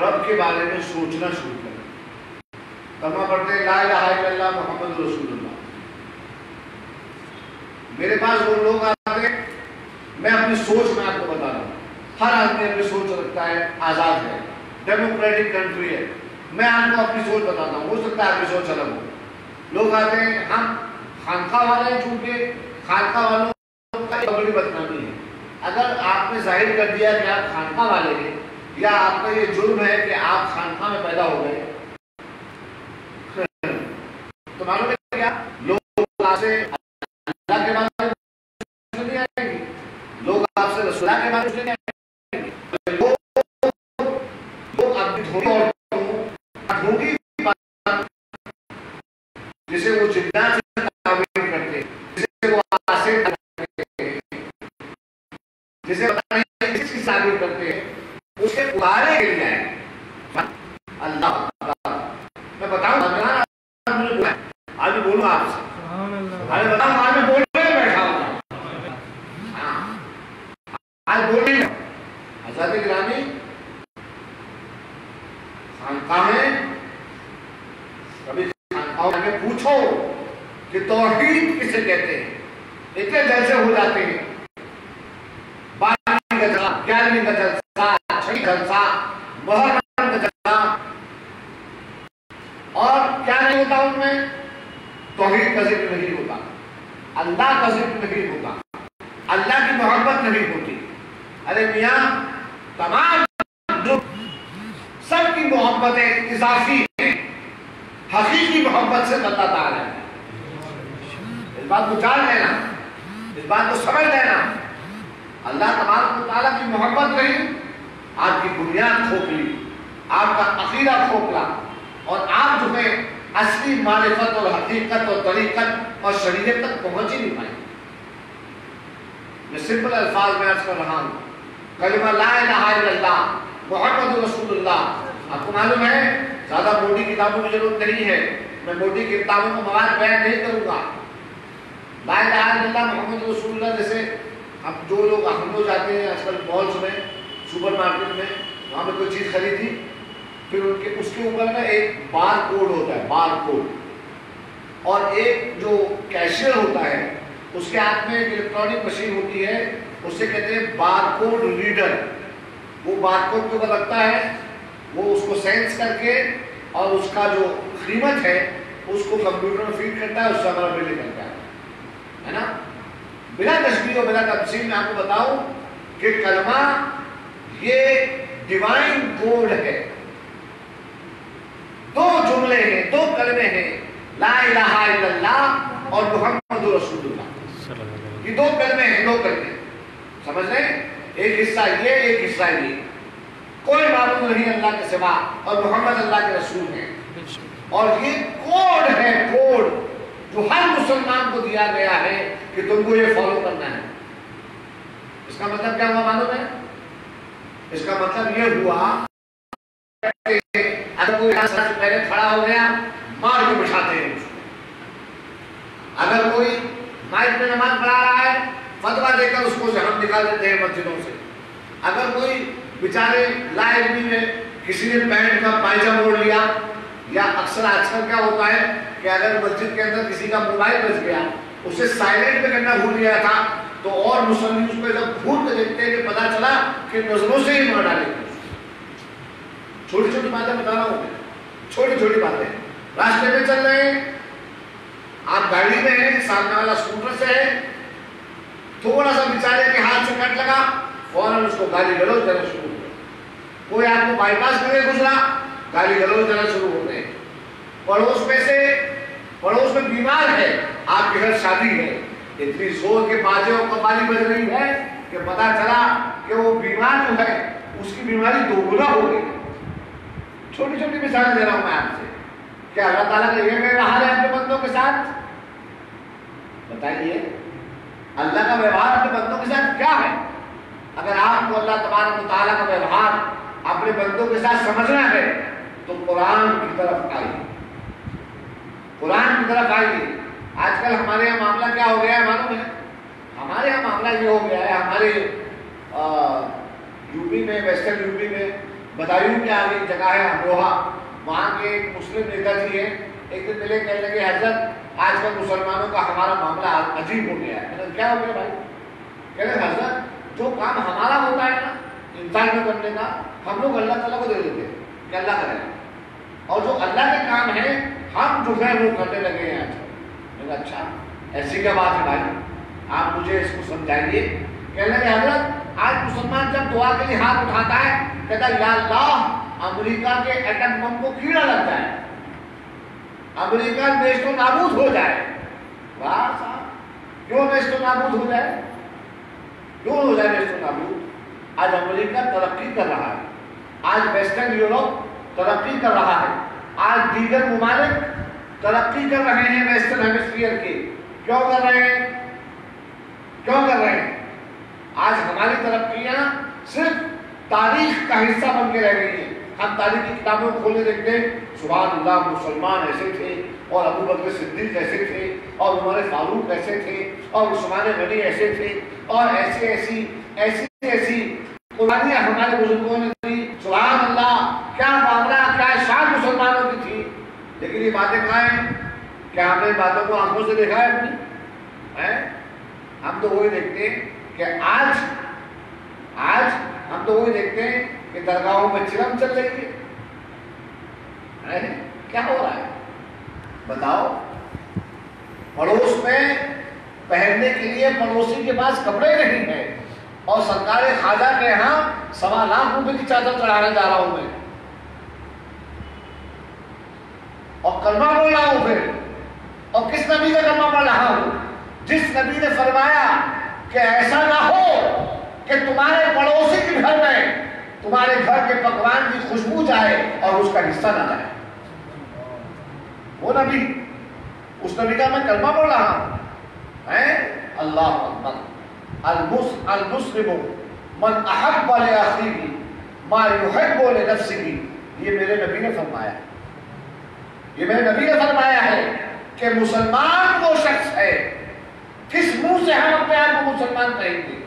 رب کے بارے میں سوچنا شروع کریں۔ کلمہ پڑھتے لا الہ الا اللہ محمد رسول اللہ۔ میرے پاس وہ لوگ آتے ہیں، میں اپنی سوچ میں آپ کو بتا رہا ہوں۔ ہر آدمی اپنی سوچ رکھتا ہے، آزاد ہے۔ ڈیموکریٹک کنٹری ہے۔ میں آپ کو اپنی سوچ بتاتا ہوں، ہو سکتا ہے آپ کی سوچ الگ ہو۔ لوگ آتے ہیں، ہم خانقاہ والے ہیں چونکہ خانقاہ والوں کا بڑی بدنامی ہے۔ اگر آپ نے ظاہر کر دیا کہ آپ خانقاہ والے ہیں یا آپ کا یہ جرم ہے کہ آپ خانقاہ میں پیدا ہو گئے؟ تو معلوم ہے کیا؟ لوگ آپ سے اللہ کے بارے میں نہیں آئیں گے۔ لوگ آپ سے رسول اللہ کے بارے میں نہیں آئیں گے۔ لوگ لوگ اپنی تھوڑی اور ڈھونگی بات جسے وہ جنات سے تعبیر کرتے جسے وہ آسے کرتے ہیں جسے پتہ نہیں کس کی تعبیر کرتے ہیں اس کے اتارے کے لیے آئے اللہ اللہ میں بتاؤں بتانا آج مجھے بولا آج میں بولوں آپ سے آج بتاؤں آج میں بولنے میں بیٹھا ہوں ہاں آج بولنے میں حضرت گرامی خانقاہ میں کبھی خانقاہ میں پوچھو کہ توحید کسے کہتے ہیں اتنے جلسے ہو جاتے ہیں بارہویں کا جلسہ گیارہویں کا جلسہ چھٹی جلسہ محرم کا جلسہ اور کیا نہیں ہوتا ان میں توحید کا ذکر نہیں ہوتا اللہ کا ذکر نہیں ہوتا اللہ کی محبت نہیں ہوتی ارے میاں تمام جو سب کی محبتیں اضافی ہیں حقیقی محبت سے اللہ تعالیٰ ہے اس بات کو جان لینا اس بات کو سمجھ لینا اللہ تبارک و تعالیٰ کی محبت نہیں آپ کی بنیاد کھوکھلی آپ کا عقیدہ کھوکھلا اور آپ جو ہے اصلی معرفت اور حقیقت اور طریقت اور شریعت تک پہنچ ہی نہیں پائیں میں سمپل الفاظ میں عرض کر رہا ہوں۔ کلمہ لا الہ الا اللہ، محمد رسول اللہ۔ آپ کو معلوم ہے، زیادہ موٹی کتابوں کی ضرورت نہیں ہے۔ میں موٹی کتابوں کو مواد بیان نہیں کروں گا۔ لا الہ الا اللہ، محمد رسول اللہ، جیسے اب جو لوگ ہم لوگ جاتے ہیں، آج کل مالس میں سپر مارکیٹ میں، وہاں پہ کوئی چیز خریدی، پھر ان کے، اس کے اوپر نا ایک بار کوڈ ہوتا ہے بار کوڈ اور ایک جو کیشیئر ہوتا ہے، اس کے ہاتھ میں ایک الیکٹرانک مشین ہوتی ہے اس سے کہتے ہیں بار کوڈ ریڈر وہ بار کوڈ کے اوپر رکھتا ہے؟ وہ اس کو سینس کر کے اور اس کا جو قیمت ہے، اس کو کمپیوٹر میں فیڈ کرتا ہے، اس سے ہمارا بل نکلتا ہے. ہے نا؟ بلا تشبیہ اور بلا تفصیل میں آپ کو بتاؤں کہ کلمہ یہ ڈیوائن کوڈ ہے۔ دو جملے ہیں، دو کلمے ہیں۔ لا الہ الا اللہ اور محمد رسول اللہ۔ یہ دو کلمے ہیں، دو کلمے۔ سمجھ رہے ایک حصہ یہ، ایک حصہ یہ۔ کوئی معبود نہیں اللہ کے سوا اور محمد اللہ کے رسول ہیں۔ اور یہ کوڈ ہے کوڈ جو ہر مسلمان کو دیا گیا ہے کہ تم کو یہ فالو کرنا ہے۔ اس کا مطلب کیا ہوا معلوم ہے؟ اس کا مطلب یہ ہوا اگر کوئی پہلے کھڑا ہو گیا مار کے بٹھاتے ہیں؟ اگر کوئی مائک میں نماز پڑھا رہا ہے فتوا دے کر اس کو جہنم نکال دیتے ہیں مسجدوں سے۔ اگر کوئی بیچارے لا علمی میں کسی نے پینٹ کا پائجہ موڑ لیا، یا اکثر آج کل کیا ہوتا ہے کہ اگر مسجد کے اندر کسی کا موبائل بچ گیا، اسے سائلنٹ پہ کرنا بھول گیا تھا، تو اور مسلم اس کو جب بھول کے دیکھتے ہیں کہ پتا چلا کہ نظروں سے ہی مار ڈالے۔ چھوٹی چھوٹی باتیں بتا رہا ہوں۔ چھوٹی چھوٹی باتیں۔ راستے میں چل رہے ہیں۔ آپ گاڑی میں ہیں، سامنے والا اسکوٹر سے ہے تھوڑا سا بیچارے کے ہاتھ سے کٹ لگا فوراً اس کو گالی گلوچ دینا شروع ہو گیا۔ کوئی آپ کو بائی پاس کرے گزرا، گالی گلوچ دینا شروع ہو گئے۔ پڑوس میں سے، پڑوس میں بیمار ہے، آپ کے گھر شادی ہے۔ اتنی زور کے باجے اور کپالی بج رہی ہے کہ پتا چلا کہ وہ بیمار جو ہے، اس کی بیماری دو گنا ہو گئی۔ چھوٹی چھوٹی مثال دے رہا ہوں میں آپ سے۔ کیا اللہ تعالیٰ کا یہ ویوہار ہے اپنے بندوں کے ساتھ؟ بتائیے، اللہ کا ویوہار اپنے بندوں کے ساتھ کیا ہے؟ اگر آپ کو اللہ تبارک تعالیٰ کا ویوہار اپنے بندوں کے ساتھ سمجھنا ہے، تو قرآن کی طرف آئیے۔ قرآن کی طرف آئیے۔ آج کل ہمارے یہاں معاملہ کیا ہو گیا ہے معلوم ہے؟ ہمارے یہاں معاملہ یہ ہو گیا ہے، ہمارے یو پی میں، ویسٹرن یو پی میں، بدایوں کے آگے جگہ ہے امروہا وہاں کے ایک مسلم نیتا جی ہیں، ایک دن ملے کہنے لگے، حضرت، آج کل مسلمانوں کا ہمارا معاملہ عجیب ہو گیا ہے۔ کیا ہو گیا بھائی؟ کہنے حضرت، جو کام ہمارا ہوتا ہے نا، انسان میں کرنے کا، ہم لوگ اللہ تعالیٰ کو دے دیتے ہیں کہ اللہ کرے۔ اور جو اللہ کے کام ہے ہم جو ہے وہ کرنے لگے ہیں۔ آج اچھا ایسی کیا بات ہے بھائی؟ آپ مجھے اس کو سمجھائیے۔ کہنے لگے، حضرت، آج مسلمان جب دعا کے لیے ہاتھ اٹھاتا ہے، کہتا یا اللہ امریکہ کے ایٹم بم کو کیڑا لگ جائے امریکہ نیشن و نابود ہو جائے۔ واہ صاحب، کیوں نیشن و نابود ہو جائے؟ کیوں ہو جائے نیشن و نابود؟ آج امریکہ ترقی کر رہا ہے۔ آج ویسٹرن یورپ ترقی کر رہا ہے۔ آج دیگر ممالک ترقی کر رہے ہیں ویسٹرن ہیمسفیئر کے۔ کیوں کر رہے ہیں؟ کیوں کر رہے ہیں؟ آج ہماری ترقیاں صرف تاریخ کا حصہ بن کے رہ گئی ہیں۔ ہم تاریخ کی کتابوں کھولے دیکھتے ہیں۔ سبحان اللہ، مسلمان ایسے تھے اور ابو بکر صدیق ایسے تھے اور عمر فاروق ایسے تھے اور عثمان غنی ایسے تھے اور ایسی ایسی ایسی ایسی قرآنیاں ہمارے بزرگوں نے دی۔ سبحان اللہ، کیا معاملہ، کیا شان مسلمانوں کی تھی۔ لیکن یہ باتیں کہاں ہیں کیا ہم نے باتوں کو آنکھوں سے دیکھا ہے اپنی؟ ہم تو وہی دیکھتے ہیں کہ آج آج ہم تو وہی دیکھتے ہیں کہ درگاہوں میں چرم چل رہی ہے۔ کیا ہو رہا ہے؟ بتاؤ۔ پڑوس میں پہننے کے لیے پڑوسی کے پاس کپڑے نہیں ہیں۔ اور سرکار خواجہ کے یہاں سوا لاکھ روپے کی چادر چڑھانے جا رہا ہوں میں۔ اور کلمہ بول رہا ہوں پھر۔ اور کس نبی کا کلمہ پڑھ رہا ہوں؟ جس نبی نے فرمایا کہ ایسا نہ ہو کہ تمہارے پڑوسی کے گھر میں تمہارے گھر کے پکوان کی خوشبو جائے اور اس کا حصہ نہ جائے وہ نبی، اس نبی کا میں کلمہ بول رہا ہوں۔ اللہ اکبر المسلم، من احب لاخیہ ما يحب لنفسه۔ یہ میرے نبی نے فرمایا یہ میرے نبی نے فرمایا ہے کہ مسلمان وہ شخص ہے، کس منہ سے ہم اپنے آپ کو مسلمان کہیں گے؟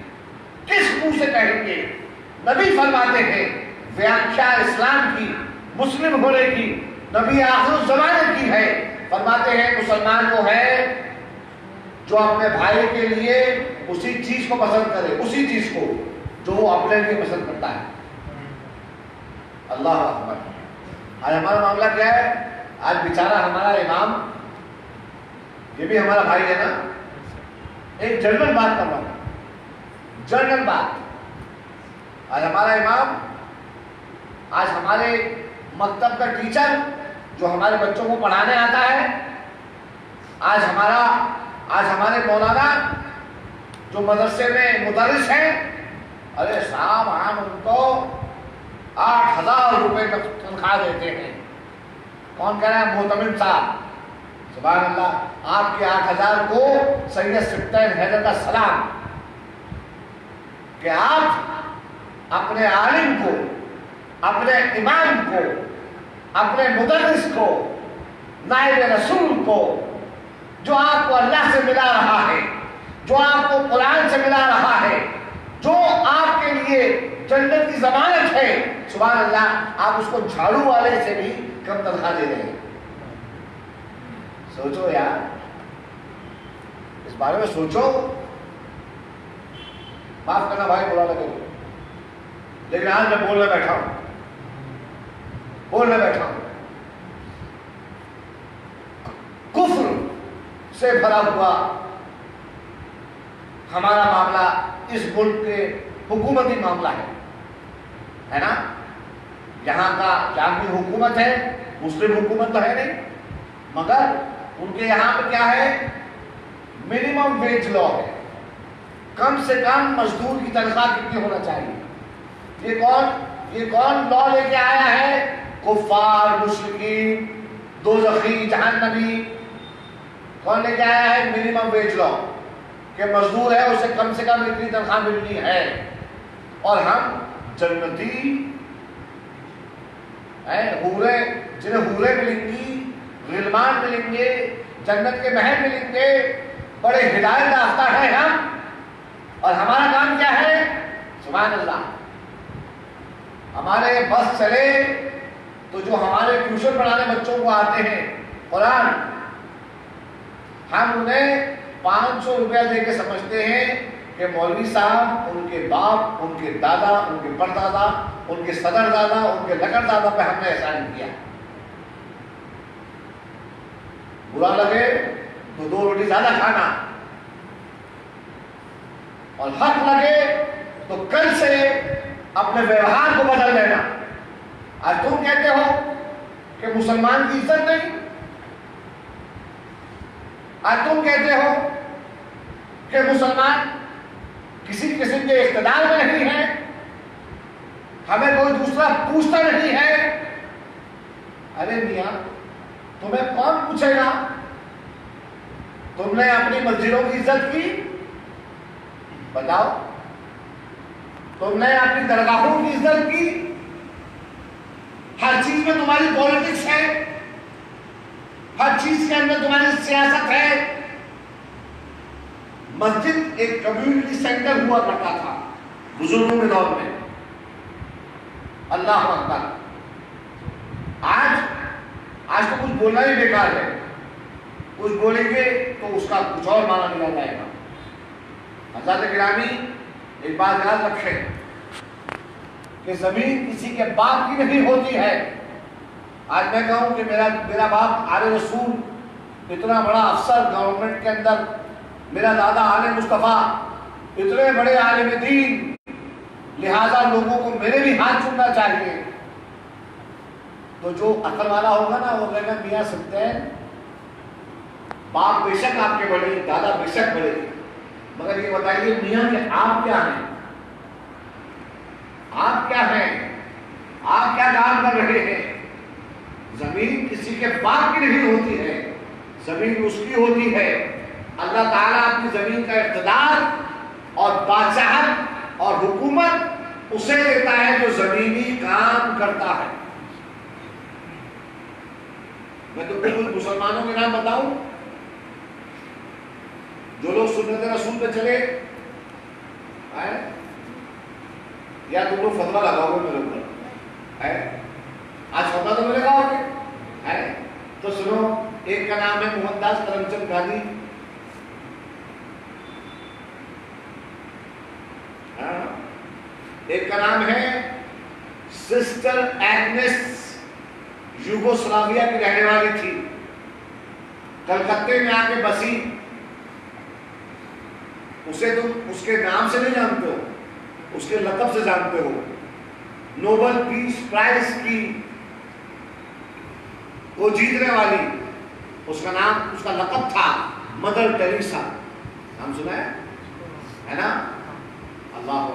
کس منہ سے کہیں گے؟ نبی فرماتے ہیں ویاخیا اسلام کی، مسلم ہونے کی، نبی آخر زمانے کی ہے۔ فرماتے ہیں، مسلمان وہ ہے جو اپنے بھائی کے لیے اسی چیز کو پسند کرے، اسی چیز کو جو وہ اپنے لیے پسند کرتا ہے۔ اللہ اکبر۔ آج ہمارا معاملہ کیا ہے؟ آج بیچارہ ہمارا امام، یہ بھی ہمارا بھائی ہے نا؟ ایک جنرل بات کر رہا ہوں۔ جنرل بات۔ آج ہمارا امام، آج ہمارے مکتب کا ٹیچر جو ہمارے بچوں کو پڑھانے آتا ہے، آج ہمارا، آج ہمارے مولانا جو مدرسے میں مدرس ہیں، ارے صاحب، ہم ان کو آٹھ ہزار روپے تنخواہ دیتے ہیں۔ کون کہہ رہا ہے؟ محتمد صاحب۔ سبحان اللہ، آپ کے آٹھ ہزار کو سید سپتین حیدر کا سلام۔ کہ آپ اپنے عالم کو، اپنے امام کو، اپنے مدرس کو، نائب رسول کو، جو آپ کو اللہ سے ملا رہا ہے، جو آپ کو قرآن سے ملا رہا ہے، جو آپ کے لیے جنت کی ضمانت ہے، سبحان اللہ، آپ اس کو جھاڑو والے سے بھی کم تنخواہ دے رہے ہیں۔ سوچو یار، اس بارے میں سوچو۔ معاف کرنا بھائی بولا لگے۔ لیکن آج میں بولنے بیٹھا ہوں۔ بولنے بیٹھا ہوں۔ کفر سے بھرا ہوا ہمارا معاملہ اس ملک کے حکومتی معاملہ ہے۔ ہے نا؟ یہاں کا جانوی حکومت ہے، مسلم حکومت تو ہے نہیں۔ مگر ان کے یہاں پہ کیا ہے؟ منیمم ویج لا ہے۔ کم سے کم مزدور کی تنخواہ کتنی ہونا چاہیے؟ یہ کون یہ کون لا لے کے آیا ہے؟ کفار مشرقین دو زخی جہنمی۔ کون لے کے آیا ہے؟ منیمم ویج لا کہ مزدور ہے، اسے کم سے کم اتنی تنخواہ ملنی ہے۔ اور ہم جنتی ہورے جنہیں ہورے ملیں گی، غلمان ملیں گے، جنت کے محل ملیں گے، بڑے ہدایت یافتہ ہیں ہم۔ اور ہمارا کام کیا ہے؟ سبحان اللہ۔ ہمارے بس چلے تو جو ہمارے ٹیوشن پڑھانے بچوں کو آتے ہیں، قرآن۔ ہم انہیں پانچ سو روپیہ دے کے سمجھتے ہیں کہ مولوی صاحب، ان کے باپ، ان کے دادا، ان کے پردادا، ان کے صدر دادا، ان کے لکڑ دادا پہ ہم نے احسان کیا۔ برا لگے تو دو روٹی زیادہ کھانا۔ اور حق لگے تو کل سے اپنے ویوہار کو بدل لینا آج تم کہتے ہو کہ مسلمان کی عزت نہیں۔ آج تم کہتے ہو کہ مسلمان کسی قسم کے اقتدار میں نہیں ہے۔ ہمیں کوئی دوسرا پوچھتا نہیں ہے۔ ارے میاں، تمہیں کون پوچھے گا؟ تم نے اپنی مسجدوں کی عزت کی؟ بتاؤ۔ تم نے اپنی درگاہوں کی عزت کی ہر چیز میں تمہاری پالیٹکس ہے۔ ہر چیز کے اندر تمہاری سیاست ہے۔ مسجد ایک کمیونٹی سینٹر ہوا کرتا تھا بزرگوں کے دور میں۔ اللہ اکبر۔ آج آج تو کچھ بولنا ہی بیکار ہے۔ کچھ بولیں گے تو اس کا کچھ اور مانا ملا جائے گا۔ حضرت گرامی ایک بات یاد رکھیں کہ زمین کسی کے باپ کی نہیں ہوتی ہے۔ آج میں کہوں کہ میرا میرا باپ آل رسول، اتنا بڑا افسر گورنمنٹ کے اندر۔ میرا دادا عالم مصطفیٰ، اتنے بڑے عالم دین۔ لہذا لوگوں کو میرے بھی ہاتھ چننا چاہیے۔ تو جو عقل والا ہوگا نا، وہ کہنا میاں سکتے ہیں، باپ بے شک آپ کے بڑے، دادا بے شک بڑے۔ مگر یہ بتائیے میاں کہ آپ کیا ہیں؟ آپ کیا ہیں؟ آپ کیا کام کر رہے ہیں؟ زمین کسی کے باپ کی نہیں ہوتی ہے، زمین اس کی ہوتی ہے۔ اللہ تعالیٰ اپنی زمین کا اقتدار اور بادشاہت اور حکومت اسے دیتا ہے جو زمینی کام کرتا ہے۔ میں تو بالکل مسلمانوں کے نام بتاؤں۔ جو لوگ سنت رسول پہ چلے۔ یا تم لوگ فتوا لگاؤ گے میرے اوپر۔ آج فتوا تو ملے گا تو سنو، ایک کا نام ہے محمد داس کرم چند گاندھی ہاں۔ ایک کا نام ہے سسٹر ایگنس۔ یوگوسلاویا کی رہنے والی تھی۔ کلکتے میں آ کے بسی۔ اسے تم اس کے نام سے نہیں جانتے ہو، اس کے لقب سے جانتے ہو۔ نوبل پیس پرائز کی وہ جیتنے والی، اس کا نام، اس کا لقب تھا مدر ٹریسا۔ نام سنا ہے؟ نا؟ اللہ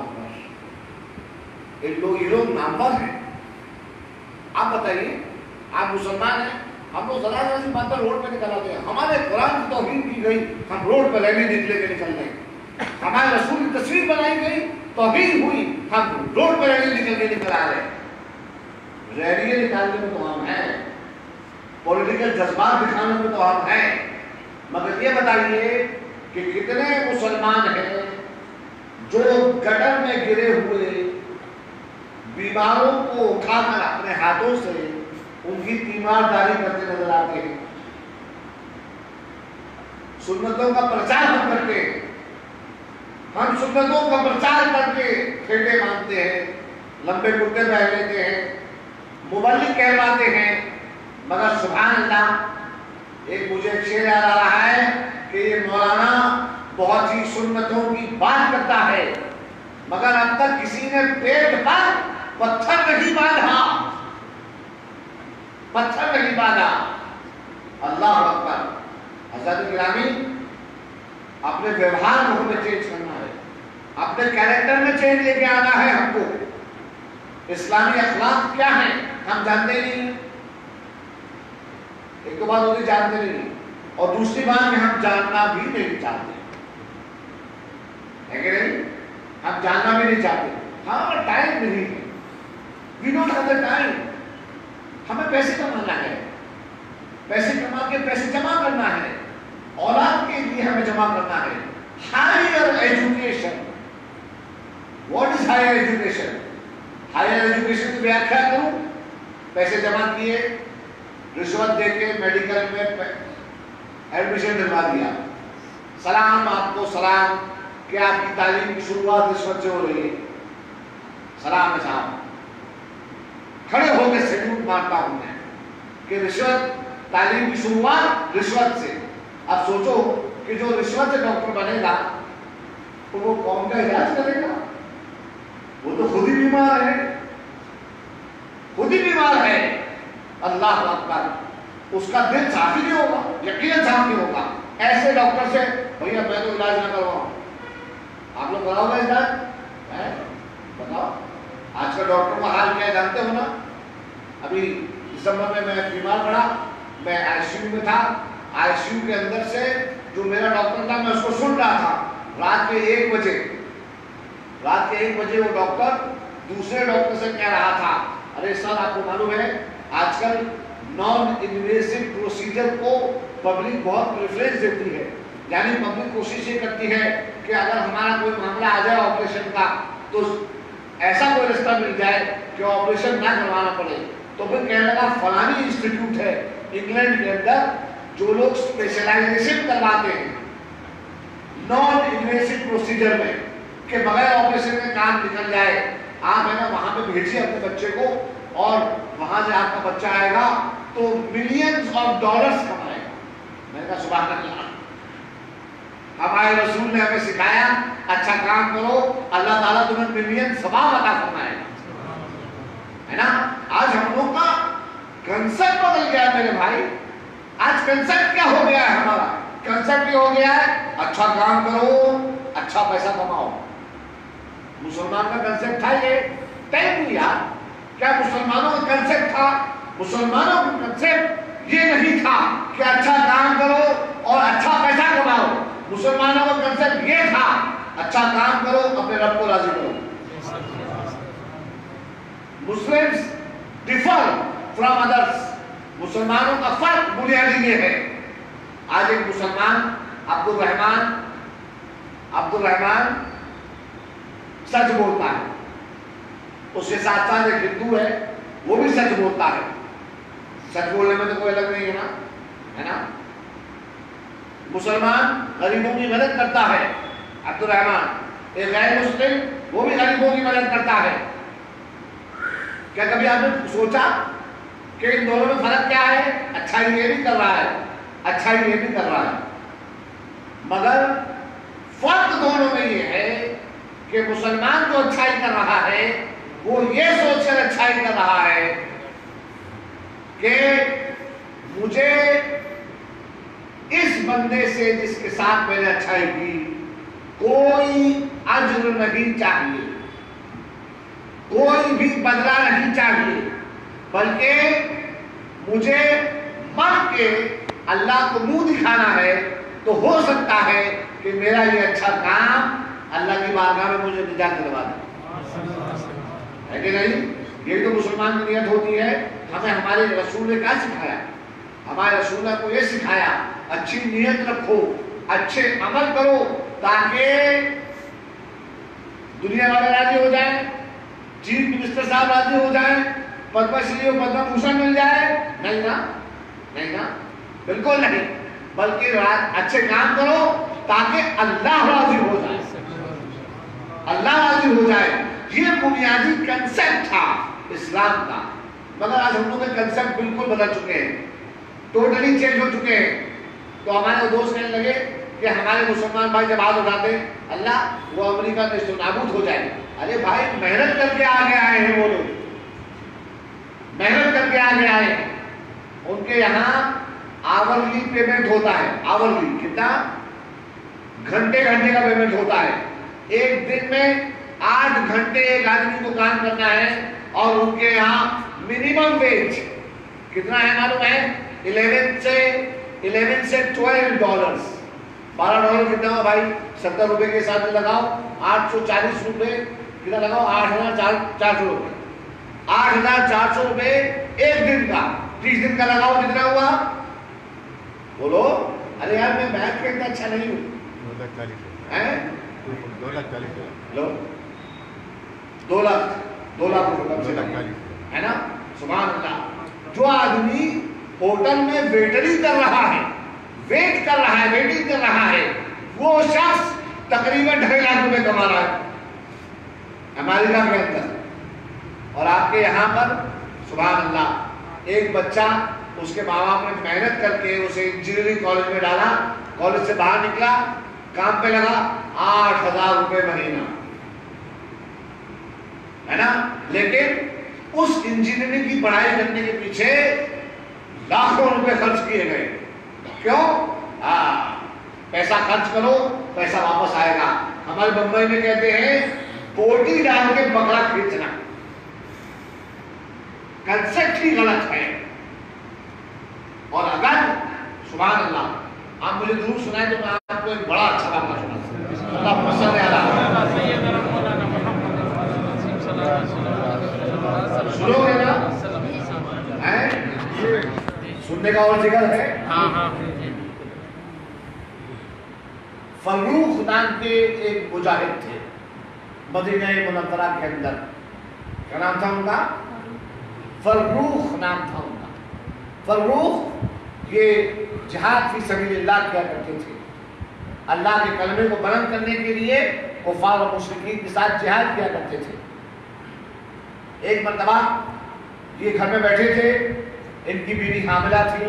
لوگ، یہ لوگ نامور ہیں۔ آپ بتائیے، آپ مسلمان ہیں؟ ہم لوگ ذرا ذرا سی بات پر روڈ پہ نکل آتے ہیں۔ ہمارے قرآن کی توہین کی گئی، ہم روڈ پہ ریلی نکلے کے نکل رہے ہمارے رسول کی تصویر بنائی گئی، توہین ہوئی، ہم روڈ پہ ریلی نکل کے نکل آ رہے ریلیاں نکالنے میں تو ہم ہیں پولیٹیکل جذبات دکھانے میں تو ہم ہیں۔ مگر یہ بتائیے کہ کتنے مسلمان ہیں جو گٹر میں گرے ہوئے بیماروں کو اٹھا کر اپنے ہاتھوں سے ان کی تیمار داری کرتے نظر آتے ہیں۔ سنتوں کا پرچار ہم کرتے ہیں۔ ہم سنتوں کا پرچار کر کے کھیٹے مانتے ہیں، لمبے کرتے پہ لیتے ہیں مبلک کہلاتے ہیں، مگر سبحان اللہ، ایک مجھے شیر یاد آ رہا ہے کہ یہ مولانا بہت ہی سنتوں کی بات کرتا ہے، مگر اب تک کسی نے پیٹ پر پتھر نہیں باندھا۔ پتھر نہیں باندھا۔ اللہ اکبر۔ حضرت گرامی، اپنے ویوہار کو ہمیں چینج کرنا ہے۔ اپنے کیریکٹر میں چینج لے کے آنا ہے ہم کو۔ اسلامی اخلاق کیا ہے ہم جانتے نہیں ایک تو بات ہوتی جانتے نہیں اور دوسری بات کہ ہم جاننا بھی نہیں چاہتے۔ ہے کہ نہیں؟ ہم جاننا بھی نہیں چاہتے۔ ہاں ٹائم نہیں ہے۔ We don't have the time ہمیں پیسے کمانا ہے۔ پیسے کما کے پیسے جمع کرنا ہے۔ اولاد کے لیے ہمیں جمع کرنا ہے۔ Higher education what is higher education higher education کی ویاخیا کروں پیسے جمع کیے، رشوت دے کے میڈیکل میں ایڈمیشن دلوا دیا۔ سلام آپ کو، سلام۔ کہ آپ کی تعلیم کی شروعات رشوت سے ہو رہی ہے۔ سلام صاحب۔ کھڑے ہو کے سیلوٹ مارتا ہوں میں کہ رشوت، تعلیم کی شروعات رشوت سے۔ اب سوچو کہ جو رشوت سے ڈاکٹر بنے گا، تو وہ قوم کا علاج کرے گا؟ وہ تو خود ہی بیمار ہے۔ خود ہی بیمار ہے۔ اللہ اکبر۔ اس کا دل صاف ہی نہیں ہوگا یقین صاف نہیں ہوگا۔ ایسے ڈاکٹر سے بھیا میں تو علاج نہ کرواؤں۔ آپ لوگ کراؤ گا علاج۔ بتاؤ۔ آج کا ڈاکٹر کا حال کیا جانتے ہو نا؟ ابھی دسمبر میں میں بیمار پڑا، میں آئی سی یو میں تھا۔ آئی سی یو کے اندر سے جو میرا ڈاکٹر تھا، میں اس کو سن رہا تھا۔ رات کے ایک بجے۔ رات کے ایک بجے وہ ڈاکٹر دوسرے ڈاکٹر سے کہہ رہا تھا، ارے سر، آپ کو معلوم ہے آج کل نان انویسو پروسیجر کو پبلک بہت پریفرنس دیتی ہے۔ یعنی پبلک کوشش یہ کرتی ہے کہ اگر ہمارا کوئی معاملہ آ جائے آپریشن کا، تو ایسا کوئی رستہ مل جائے کہ آپریشن نہ کروانا پڑے۔ تو پھر کہنے لگا، فلانی انسٹیٹیوٹ ہے انگلینڈ کے اندر جو لوگ اسپیشلائزیشن کرواتے ہیں۔ نان انویسو پروسیجر میں۔ کہ بغیر آپریشن میں کام نکل جائے۔ آپ ہے نا وہاں پہ بھیجیے اپنے بچے کو اور وہاں سے آپ کا بچہ آئے گا تو ملینز آف ڈالرز کمائے گا۔ میں نے کہا سبحان اللہ۔ ہمارے رسول نے ہمیں سکھایا اچھا کام کرو، اللہ تعالیٰ تمہیں ملین ثواب عطا فرمائے گا۔ ہے نا؟ آج ہم لوگ کا کنسپٹ بدل گیا ہے میرے بھائی۔ آج کنسپٹ کیا ہو گیا ہے ہمارا؟ کنسپٹ یہ ہو گیا ہے اچھا کام کرو اچھا پیسہ کماؤ۔ مسلمان کا کنسپٹ تھا یہ تین یار کیا مسلمانوں کا کنسپٹ تھا؟ مسلمانوں کا کنسپٹ یہ نہیں تھا کہ اچھا کام کرو اور اچھا پیسہ کماؤ۔ مسلمانوں کا کنسپٹ یہ تھا اچھا کام کرو، اپنے رب کو راضی کرو۔ مسلمز ڈیفر فرام ادرس مسلمانوں کا فرق بنیادی یہ ہے۔ آج ایک مسلمان عبد الرحمان عبد الرحمان سچ بولتا ہے۔ اس کے ساتھ ساتھ ایک ہندو ہے، وہ بھی سچ بولتا ہے۔ سچ بولنے میں تو کوئی الگ نہیں ہے نا ہے نا؟ مسلمان غریبوں کی مدد کرتا ہے۔ عبد الرحمان ایک غیر مسلم، وہ بھی غریبوں کی مدد کرتا ہے۔ کیا کبھی آپ نے سوچا کہ ان دونوں میں فرق کیا ہے؟ اچھائی یہ بھی کر رہا ہے، اچھائی یہ بھی کر رہا ہے۔ مگر فرق دونوں میں یہ ہے کہ مسلمان جو اچھائی کر رہا ہے، وہ یہ سوچ کر اچھائی کر رہا ہے کہ مجھے اس بندے سے جس کے ساتھ میں نے اچھائی کی، کوئی اجر نہیں چاہیے۔ کوئی بھی بدلہ نہیں چاہیے۔ بلکہ مجھے مر کے اللہ کو منہ دکھانا ہے تو ہو سکتا ہے کہ میرا یہ اچھا کام اللہ کی بارگاہ میں مجھے نجات دلوا دے ہے کہ نہیں؟ یہ تو مسلمان کی نیت ہوتی ہے۔ ہمیں ہمارے رسول نے کیا سکھایا؟ ہمارے رسول نے کو یہ سکھایا، اچھی نیت رکھو، اچھے عمل کرو تاکہ دنیا والے راضی ہو جائیں، چیف منسٹر صاحب راضی ہو جائیں پدم شری اور پدم بھوشن مل جائے۔ نہیں نا؟ نہیں نا؟ بالکل نہیں، بلکہ اچھے کام کرو تاکہ اللہ راضی ہو جائے۔ اللہ راضی ہو جائے، یہ بنیادی کنسپٹ تھا اسلام کا۔ مگر آج ہم لوگ کنسپٹ بالکل بدل چکے ہیں ٹوٹلی چینج ہو چکے ہیں۔ تو ہمارے دوست کہنے لگے کہ ہمارے مسلمان بھائی جب آج اٹھاتے اللہ وہ امریکہ میں تو نابود ہو جائے۔ ارے بھائی، محنت کر کے آگے آئے ہیں وہ لوگ۔ محنت کر کے آگے آئے ہیں۔ ان کے یہاں آورلی پیمنٹ ہوتا ہے آورلی کتنا؟ گھنٹے گھنٹے کا پیمنٹ ہوتا ہے۔ ایک دن میں آٹھ گھنٹے ایک آدمی کو کام کرنا ہے اور ان کے یہاں منیمم ویج کتنا ہے معلوم ہے؟ الیون سے الیون سے ٹویلو ڈالرز بارہ ڈالر کتنا ہو بھائی؟ ستر روپے کے ساتھ لگاؤ آٹھ سو چالیس روپے کتنا لگاؤ؟ آٹھ ہزار چار چار سو روپے۔ آٹھ ہزار چار سو روپے ایک دن کا۔ تیس دن کا لگاؤ کتنا ہوا؟ بولو ارے یار میں بینک کے اتنا اچھا نہیں ہوں۔ دو لاکھ چالیس چالیس لو دو لاکھ دو لاکھ روپے کم سے کم۔ ہے نا؟ سبحان اللہ۔ جو آدمی ہوٹل میں ویٹری کر رہا ہے ویٹ کر رہا ہے ویٹنگ کر رہا ہے وہ شخص تقریباً ڈھائی لاکھ روپے کما رہا ہے۔ امریکہ کے اندر اور آپ کے یہاں پر سبحان اللہ ایک بچہ اس کے ماں باپ نے محنت کر کے اسے انجینئرنگ کالج میں ڈالا کالج سے باہر نکلا کام پہ لگا آٹھ ہزار روپے مہینہ۔ ہے نا؟ لیکن اس انجینئرنگ کی پڑھائی کرنے کے پیچھے لاکھوں روپے خرچ کیے گئے۔ کیوں؟ ہاں پیسہ خرچ کرو، پیسہ واپس آئے گا۔ ہمارے بمبئی میں کہتے ہیں، بوٹی ڈال کے بکرا کھینچنا۔ کنسپٹ ہی غلط ہے۔ اور اگر، سبحان اللہ، آپ مجھے دور سنائیں تو میں آپ کو ایک بڑا اچھا واقعہ سنا اللہ پسند ہے۔ سنو گے نا۔ سننے کا اور ذکر ہے۔ فروخ نام کے ایک مجاہد تھے۔ مدینہ منورہ کے اندر۔ کیا نام تھا ان کا؟ فروخ نام تھا ان کا۔ فروخ یہ جہاد کی سبیل اللہ کیا کرتے تھے۔ اللہ کے کلمے کو بلند کرنے کے لیے کفار و مشرقین کے ساتھ جہاد کیا کرتے تھے۔ ایک مرتبہ یہ گھر میں بیٹھے تھے، ان کی بیوی حاملہ تھی۔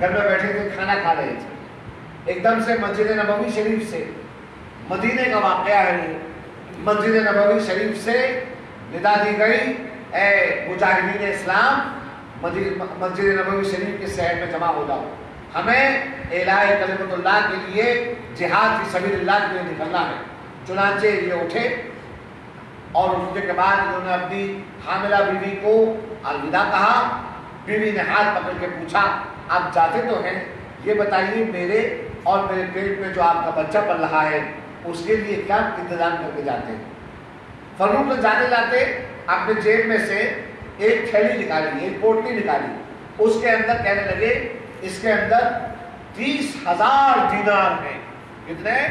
گھر میں بیٹھے تھے، کھانا کھا رہے تھے۔ ایک دم سے مسجد نبوی شریف سے مدینے کا واقعہ ہے۔ مسجد نبوی شریف سے ندا دی گئی، اے مجاہدین اسلام، مسجد نبوی شریف کے شہر میں جمع ہو جاؤ۔ ہمیں الہ کلمت اللہ کے لیے جہاد کی سبیل اللہ کے لیے نکلنا ہے۔ چنانچہ یہ اٹھے اور اٹھنے کے بعد انہوں نے اپنی حاملہ بیوی کو الوداع کہا۔ بیوی نے ہاتھ پکڑ کے پوچھا، آپ جاتے تو ہیں؟ یہ بتائیے میرے اور میرے پیٹ میں جو آپ کا بچہ پل رہا ہے، اس کے لیے کیا انتظام کر کے جاتے؟ ہیں فروخ نے جانے لاتے، اپنے جیب میں سے ایک تھیلی نکالی، ایک پوٹلی نکالی۔ اس کے اندر کہنے لگے اس کے اندر تیس ہزار دینار ہیں۔ کتنے؟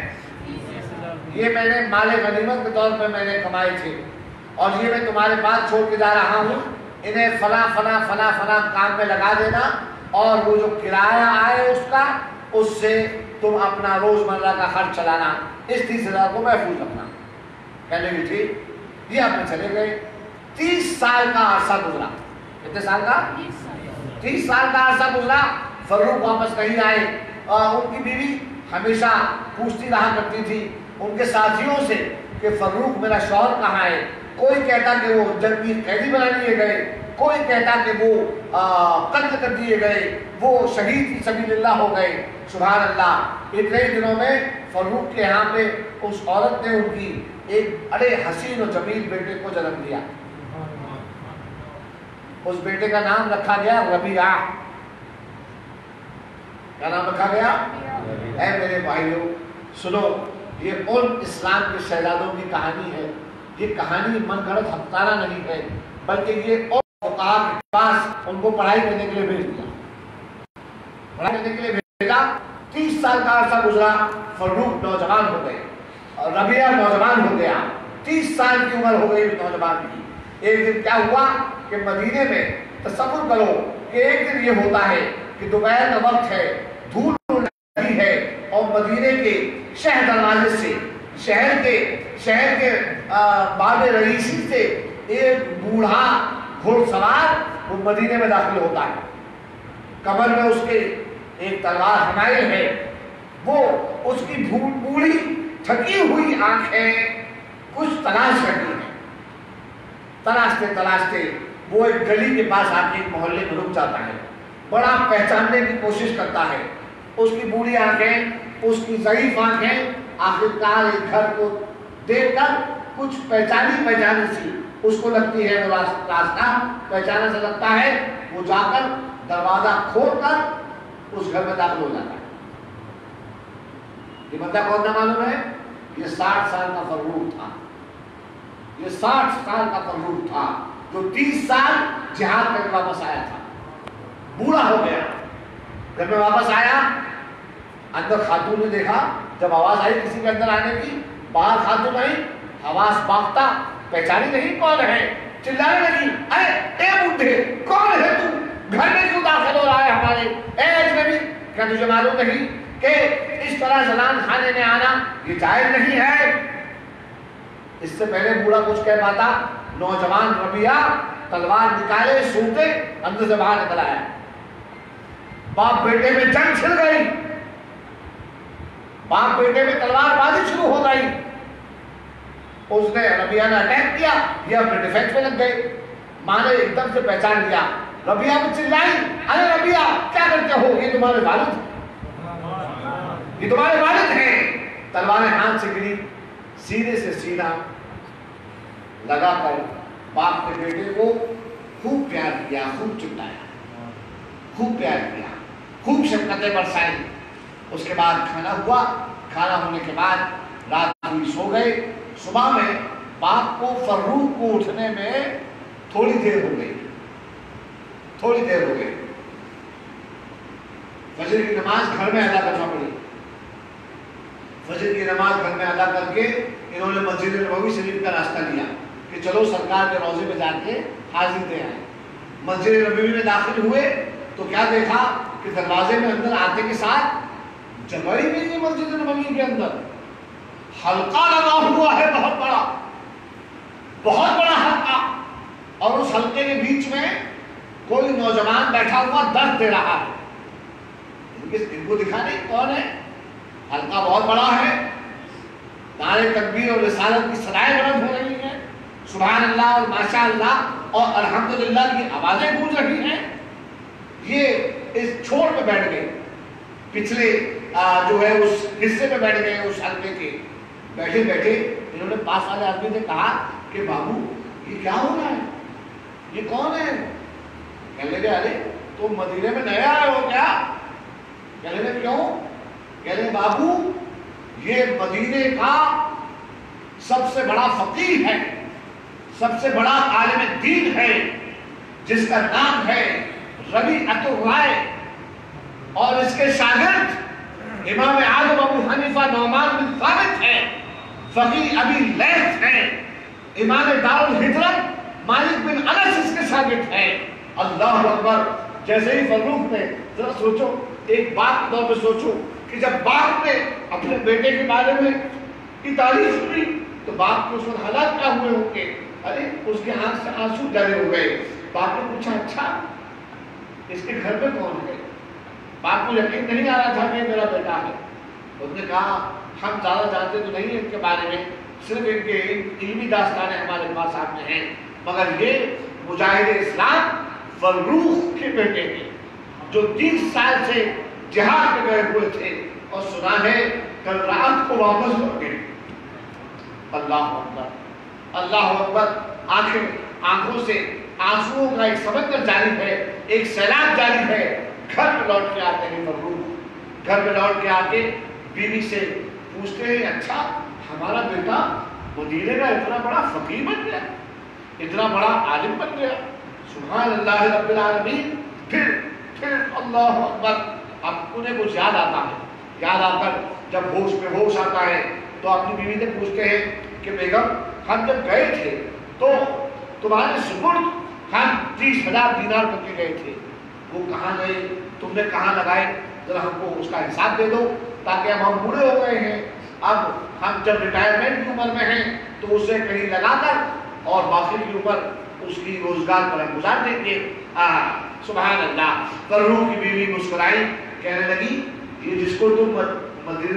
یہ میں نے مال غنیمت کے طور پہ میں نے کمائے تھے۔ اور یہ میں تمہارے پاس چھوڑ کے جا رہا ہوں۔ انہیں فلاں فلاں فلاں فلاں کام میں لگا دینا۔ اور وہ جو کرایہ آئے اس کا اس سے تم اپنا روز مرہ کا خرچ چلانا۔ اس تیس ہزار کو محفوظ رکھنا۔ کہنے کی ٹھیک یہ اپنے چلے گئے۔ تیس سال کا عرصہ گزرا۔ کتنے سال کا؟ تیس سال کا عرصہ گزرا۔ فروخ واپس نہیں آئے۔ ان کی بیوی ہمیشہ پوچھتی رہا کرتی تھی ان کے ساتھیوں سے کہ فروخ میرا شوہر کہاں ہے؟ کوئی کہتا کہ وہ جنگی قیدی بنا لیے گئے کوئی کہتا کہ وہ قتل کر دیے گئے وہ شہید کی سبیل اللہ ہو گئے۔ سبحان اللہ اتنے ہی دنوں میں فروخ کے یہاں پہ اس عورت نے ان کی ایک بڑے حسین و جمیل بیٹے کو جنم دیا اس بیٹے کا نام رکھا گیا ربیعہ۔ کیا نام رکھا گیا؟ اے میرے بھائیوں سنو یہ ان اسلام کے شہزادوں کی کہانی ہے۔ یہ کہانی من گھڑت ہفتارہ نہیں ہے بلکہ یہ اور کے پاس ان کو پڑھائی کرنے کے لیے بھیج دیا۔ پڑھائی کرنے کے لیے بھیجا تیس سال کا عرصہ گزرا فروخ نوجوان ہو گئے اور ربیہ نوجوان ہو گیا۔ تیس سال کی عمر ہو گئی نوجوان کی۔ ایک دن کیا ہوا کہ مدینے میں تصور کرو کہ ایک دن یہ ہوتا ہے کہ دوپہر کا وقت ہے، دھول لگی ہے اور مدینے کے شہر دروازے سے، شہر کے شہر کے باب رئیسی سے ایک بوڑھا گھوڑ سوار وہ مدینے میں داخل ہوتا ہے۔ کمر میں اس کے ایک تلوار حمائل ہے۔ وہ اس کی بھول بوڑھی تھکی ہوئی آنکھیں کچھ تلاش رہی ہیں۔ تلاشتے تلاشتے وہ ایک گلی کے پاس آ کے ایک محلے میں رک جاتا ہے۔ بڑا پہچاننے کی کوشش کرتا ہے۔ اس کی بوڑھی آنکھیں، اس کی ضعیف آنکھیں آخرکار ایک گھر کو دیکھ کر کچھ پہچانی پہچانی سی۔ اس کو لگتی ہے وہ راستہ پہچانا سے لگتا ہے۔ وہ جا کر دروازہ کھول کر اس گھر میں داخل ہو جاتا ہے۔ یہ بندہ کون نہ معلوم ہے؟ یہ ساٹھ سال کا فروغ تھا۔ یہ ساٹھ سال کا فروغ تھا جو تیس سال جہاد کر واپس آیا تھا۔ بوڑھا ہو گیا۔ جب میں واپس آیا۔ اندر خاتون نے دیکھا۔ جب آواز آئی کسی کے اندر آنے کی، باہر خاتون آئی۔ آواز باغتا پہچانی نہیں کون ہے۔ چلانے لگی۔ ارے، اے بڈھے کون ہے تو؟ گھر میں کیوں داخل ہو رہا ہے ہمارے؟ اے اجنبی، کیا تجھے معلوم نہیں کہ اس طرح زنان خانے میں آنا یہ جائز نہیں ہے؟ اس سے پہلے بوڑھا کچھ کہہ پاتا، نوجوان ربیہ تلوار نکالے، سوتے، اندر سے باہر نکل آیا۔ باپ بیٹے میں جنگ چھڑ گئی۔ باپ بیٹے میں تلوار بازی شروع ہو گئی۔ اس نے ربیہ نے اٹیک کیا، یہ اپنے ڈیفینس میں لگ گئے۔ ماں نے ایک دم سے پہچان لیا ربیہ میں چلائی۔ ارے ربیہ کیا کرتے ہو؟ یہ تمہارے والد یہ تمہارے والد ہیں۔ تلواریں ہاتھ سے گری، سینے سے سینہ لگا کر باپ کے بیٹے کو خوب پیار کیا، خوب چلایا خوب پیار کیا۔ خوب شفقتیں برسائی۔ اس کے بعد کھانا ہوا۔ کھانا ہونے کے بعد رات ہوئی سو گئے۔ صبح میں باپ کو فروخ کو اٹھنے میں تھوڑی دیر ہو گئی۔ تھوڑی دیر ہو گئی۔ فجر کی نماز گھر میں ادا کرنا پڑی۔ فجر کی نماز گھر میں ادا کر کے انہوں نے مسجد نبوی شریف کا راستہ لیا کہ چلو سرکار کے روزے میں جا کے حاضر دے آئے۔ مسجد نبوی میں داخل ہوئے تو کیا دیکھا؟ کہ دروازے میں اندر آتے کے ساتھ جگہ ہی نہیں مسجد نبوی کے اندر۔ حلقہ لگا ہوا ہے بہت بڑا۔ بہت بڑا حلقہ۔ اور اس حلقے کے بیچ میں کوئی نوجوان بیٹھا ہوا درد دے رہا ہے۔ ان کو دکھا نہیں کون ہے۔ حلقہ بہت بڑا ہے۔ نعرے تکبیر اور رسالت کی صدائیں بلند ہو رہی ہیں۔ سبحان اللہ اور ماشاء اللہ اور الحمدللہ کی آوازیں گونج رہی ہیں۔ یہ اس چھوڑ پہ بیٹھ گئے۔ پچھلے جو ہے، اس حصے میں بیٹھ گئے، اس حلقے کے۔ بیٹھے بیٹھے، انہوں نے پاس والے آدمی نے کہا کہ، بابو، یہ کیا ہو رہا ہے؟ یہ کون ہے؟ کہنے لگے، ارے تو مدینے میں نیا آئے ہو کیا؟ کہنے لگے، کیوں؟ کہنے بابو، یہ مدینے کا سب سے بڑا فقیر ہے، سب سے بڑا عالم دین ہے، جس کا نام ہے ربی اتر رائے اور اس کے شاگرد امام اعظم ابو حنیفہ نعمان بن ثابت ہے فقی ابی لیث ہے امام دار الحجرت مالک بن انس اس کے شاگرد ہے اللہ اکبر، جیسے ہی فروخ نے ذرا سوچو، ایک بات کے طور پہ سوچو کہ جب باپ نے اپنے بیٹے کے بارے میں کی تعریف سنی، تو باپ کے اس وقت حالات کیا ہوئے ہوں گے؟ ارے، اس کے ہاتھ سے آنسو جلے ہو گئے۔ باپ نے پوچھا اچھا اس کے گھر میں کون ہے؟ باپ کو یقین نہیں آ رہا تھا کہ میرا بیٹا ہے۔ اس نے کہا، ہم زیادہ جانتے تو نہیں ان کے بارے میں، صرف ان کے علمی داستانیں ہمارے پاس سامنے ہیں۔ مگر یہ مجاہد اسلام فروخ کے بیٹے ہیں، جو تیس سال سے جہاد پہ گئے ہوئے تھے۔ اور سنا ہے، کل رات کو واپس ہو گئے۔ اللہ اکبر اللہ اکبر، آنکھیں، آنکھوں سے آنسوؤں کا ایک سمندر جاری ہے، ایک سیلاب جاری ہے۔ گھر میں لوٹ کے آتے ہیں فروخ گھر میں لوٹ کے آتے، بیوی سے پوچھتے ہیں اچھا ہمارا بیٹا مدینے کا اتنا بڑا فقیر بن گیا، اتنا بڑا عالم بن گیا۔ سبحان اللہ رب العالمین۔ پھر پھر اللہ اکبر۔ اب انہیں کچھ یاد آتا ہے۔ یاد آ کر جب ہوش میں ہوش آتا ہے، تو اپنی بیوی سے پوچھتے ہیں کہ، بیگم، ہم جب گئے تھے، تو تمہارے سپرد ہم تیس ہزار دینار کر کے گئے تھے۔ وہ کہاں گئے؟ تم نے کہاں لگائے؟ ذرا ہم کو اس کا حساب دے دو تاکہ اب ہم بوڑھے ہو گئے ہیں۔ اب ہم جب ریٹائرمنٹ کی عمر میں ہیں تو اسے کہیں لگا کر اور باقی کی عمر اس کی روزگار پر ہم گزار دیں گے۔ سبحان اللہ۔ کرنوں کی بیوی مسکرائی، کہنے لگی، یہ جس کو تم مسجد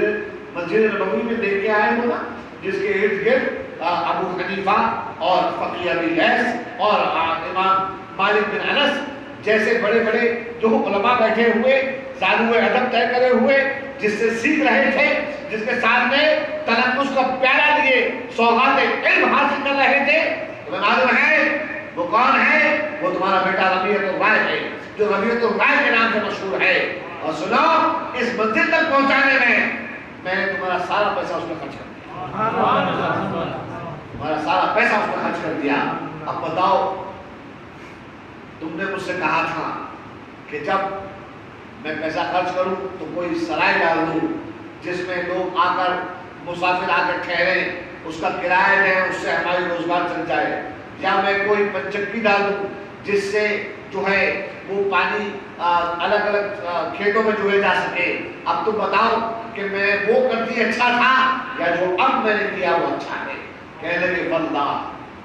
مسجد نبوی میں دیکھ کے آئے ہو نا، جس کے ارد گرد ابو حنیفہ اور فقی ابی لیس اور امام مالک بن انس جیسے بڑے بڑے جو علماء بیٹھے ہوئے سالو ادب طے کرے ہوئے، جس سے سیکھ رہے تھے، جس کے سامنے تنقص کا پیارا لیے سوغات علم حاصل کر رہے تھے تمہیں معلوم ہے، وہ کون ہے؟ وہ تمہارا بیٹا ربیعت الرائے ہے، جو ربیعت الرائے کے نام سے مشہور ہے۔ اور سنو، اس منزل تک پہنچانے میں میں نے تمہارا سارا پیسہ اس میں خرچ کر دیا۔ تمہارا سارا پیسہ اس میں خرچ کر دیا۔ اب بتاؤ، تم نے مجھ سے کہا تھا کہ جب میں پیسہ خرچ کروں تو کوئی سرائے ڈال دوں جس میں لوگ آ کر مسافر آ کر ٹھہرے اس کا کرایہ دیں اس سے ہماری روزگار چل جائے۔ یا میں کوئی پنچکی ڈالوں جس سے جو ہے وہ پانی الگ الگ کھیتوں میں جو ہے جا سکے۔ اب تو بتاؤ کہ میں وہ کرتی اچھا تھا یا جو اب میں نے کیا وہ اچھا ہے۔ کہنے لگے واللہ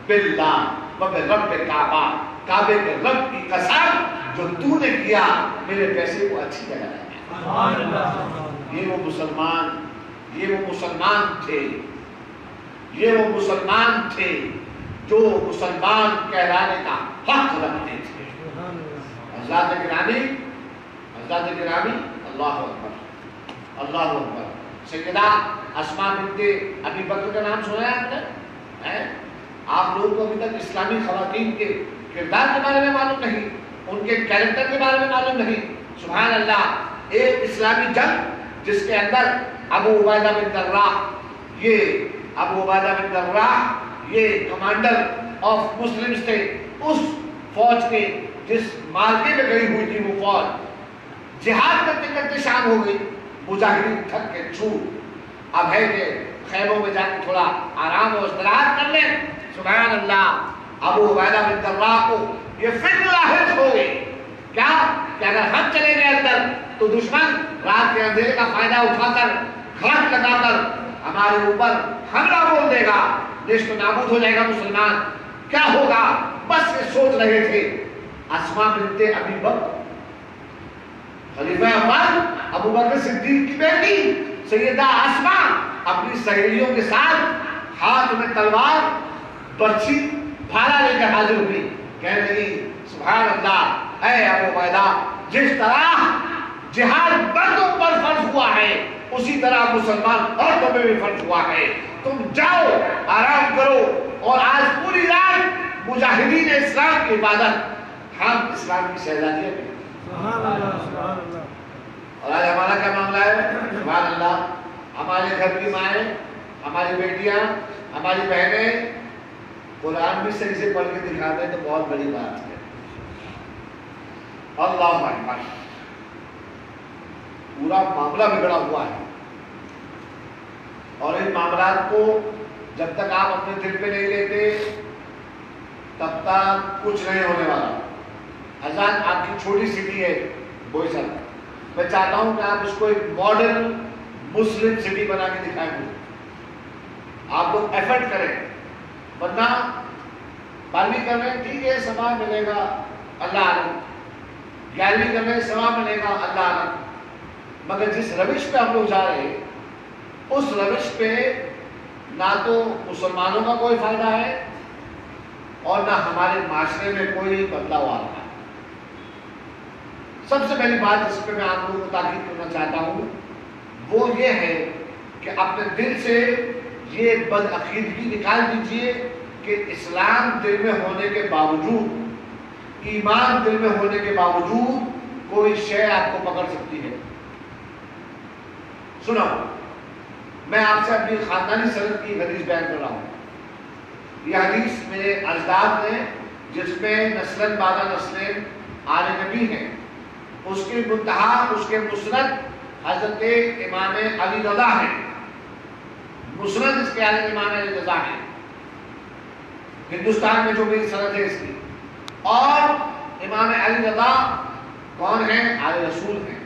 باللہ مگر رب کعبہ کعبے کے رب کی قسم جو تو نے کیا میرے پیسے کو اچھی جگہ لگے یہ وہ مسلمان یہ وہ مسلمان تھے یہ وہ مسلمان تھے جو مسلمان کہلانے کا حق رکھتے تھے۔ حضرات گرامی حضرات گرامی اللہ اکبر اللہ اکبر۔ سیدہ اسما بنت ابی بکر کا نام سنا ہے آپ نے؟ آپ لوگوں کو ابھی تک اسلامی خواتین کے کردار کے بارے میں معلوم نہیں، ان کے کیریکٹر کے بارے میں معلوم نہیں۔ سبحان اللہ، ایک اسلامی جنگ جس کے اندر ابو عبیدہ بن درراہ یہ ابو عبیدہ بن درراہ یہ کمانڈر آف مسلم تھے، اس فوج کے جس مارکے میں گئی ہوئی تھی وہ فوج، جہاد کرتے کرتے شام ہو گئی، مجاہدین تھک کے چھوٹ اب ہے کہ خیموں میں جا کے تھوڑا آرام و استراحت کر لیں۔ سبحان اللہ ابو عبیدہ بن درراہ کو یہ فکر لاحظ ہو گئی کیا؟ کہ اگر ہم چلے گئے اندر، تو دشمن رات کے اندھیرے کا فائدہ اٹھا کر گھر لگا کر ہمارے اوپر حملہ بول دے گا۔ دیش نابود ہو جائے گا مسلمان۔ کیا ہوگا؟ بس یہ سوچ رہے تھے۔ اسما بنت ابی بکر، خلیفہ عمر ابو بکر صدیق کی بیٹی، سیدہ اسما اپنی سہیلیوں کے ساتھ ہاتھ میں تلوار برچھی بھالا لے کر حاضر ہوئی۔ کہنے لگی سبحان اللہ اے ابو عبیدہ جس طرح جہاد مردوں پر فرض ہوا ہے اسی طرح مسلمان عورتوں پہ بھی فرض ہوا ہے۔ تم جاؤ آرام کرو اور آج پوری رات مجاہدین اسلام کی عبادت۔ ہم اسلام کی شہزادی میں اور آج ہمارا کیا معاملہ ہے؟ سبحان اللہ ہمارے گھر کی مائیں، ہماری بیٹیاں، ہماری بہنیں، قرآن بھی صحیح سے پڑھ کے دکھاتے ہیں تو بہت بڑی بات ہے۔ اللہ اکبر پورا معاملہ بگڑا ہوا ہے۔ اور ان معاملات کو جب تک آپ اپنے دل پہ نہیں لیتے، تب تک کچھ نہیں ہونے والا۔ حضرت آپ کی چھوٹی سٹی ہے بوئسر میں چاہتا ہوں کہ آپ اس کو ایک ماڈرن مسلم سٹی بنا کے دکھائیں گے۔ آپ لوگ ایفرٹ کریں۔ ورنہ بارہویں کر رہے ہیں، ٹھیک ہے سما ملے گا، اللہ عالم۔ گیارہویں کر رہے ہیں سما ملے گا، اللہ عالم۔ مگر جس روش پہ ہم لوگ جا رہے ہیں، اس روش پہ نہ تو مسلمانوں کا کوئی فائدہ ہے اور نہ ہمارے معاشرے میں کوئی بدلاؤ آ رہا ہے۔ سب سے پہلی بات جس پہ میں آپ لوگوں کو تاکید کرنا چاہتا ہوں وہ یہ ہے کہ اپنے دل سے یہ بد عقیدگی نکال دیجیے کہ اسلام دل میں ہونے کے باوجود، ایمان دل میں ہونے کے باوجود کوئی شے آپ کو پکڑ سکتی ہے۔ سنو، میں آپ سے اپنی خاندانی سرد کی حدیث بیان کر رہا ہوں۔ یہ حدیث میرے اجداد نے، جس میں نسلن بادہ نسلن آل نبی ہیں۔ اس کی منتہا، اس کے مسند حضرت امام علی رضا ہے مسند اس کے حضرت امام علی رضا ہے ہندوستان میں جو میری سند ہے اس کی۔ اور امام علی رضا کون ہیں؟ آل رسول ہیں۔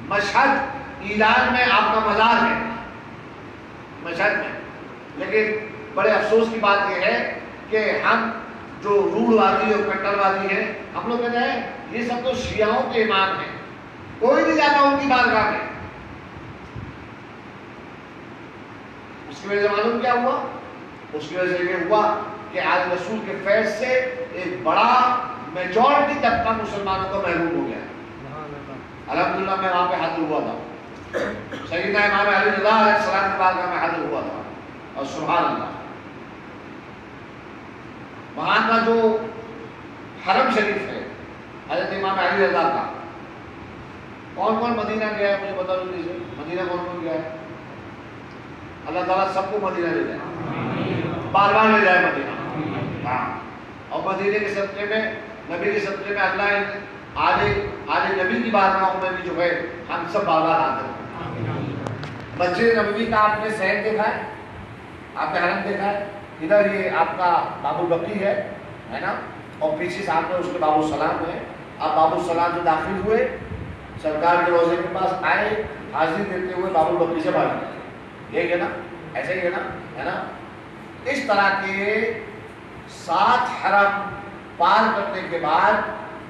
مشہد ایران میں آپ کا مزار ہے۔ مشہد میں۔ لیکن بڑے افسوس کی بات یہ ہے کہ ہم جو روڑ وادی اور کٹر وادی ہے ہم لوگ کہتے ہیں یہ سب تو شیعوں کے امام ہیں۔ کوئی نہیں جاتا ان کی بارگاہ میں۔ اس کی وجہ سے معلوم کیا ہوا؟ اس کی وجہ سے یہ ہوا کہ آج رسول کے فیض سے ایک بڑا میجورٹی طبقہ مسلمانوں کا محروم ہو گیا۔ الحمدللہ میں وہاں پہ حاضر ہوا تھا۔ سیدنا امام علی رضا علیہ السلام کے بارگاہ میں حاضر ہوا تھا۔ اور سبحان اللہ۔ وہاں کا جو حرم شریف ہے، حضرت امام علی رضا کا کون کون مدینہ گیا ہے مجھے بتا دیجیے مدینہ کون کون گیا ہے؟ اللہ تعالیٰ سب کو مدینہ لے جائے بار بار لے جائے مدینہ۔ ہاں۔ اور مدینہ کے صدقے میں، نبی کے صدقے میں اللہ آج آج نبی کی بارگاہوں میں بھی جو ہے، ہم سب بار بار آتے ہیں۔ مسجد نبوی کا آپ نے سہن دیکھا ہے؟ آپ نے حرم دیکھا ہے؟ ادھر یہ آپ کا باب البقی ہے ہے نا؟ اور پیچھے سامنے اس کے باب السلام ہے آپ باب السلام سے داخل ہوئے سرکار کے روزے کے پاس آئے، حاضری دیتے ہوئے باب البقی سے باہر نکلے یہ ہے نا ایسے ہی ہے نا؟ ہے نا اس طرح کے سات حرم پار کرنے کے بعد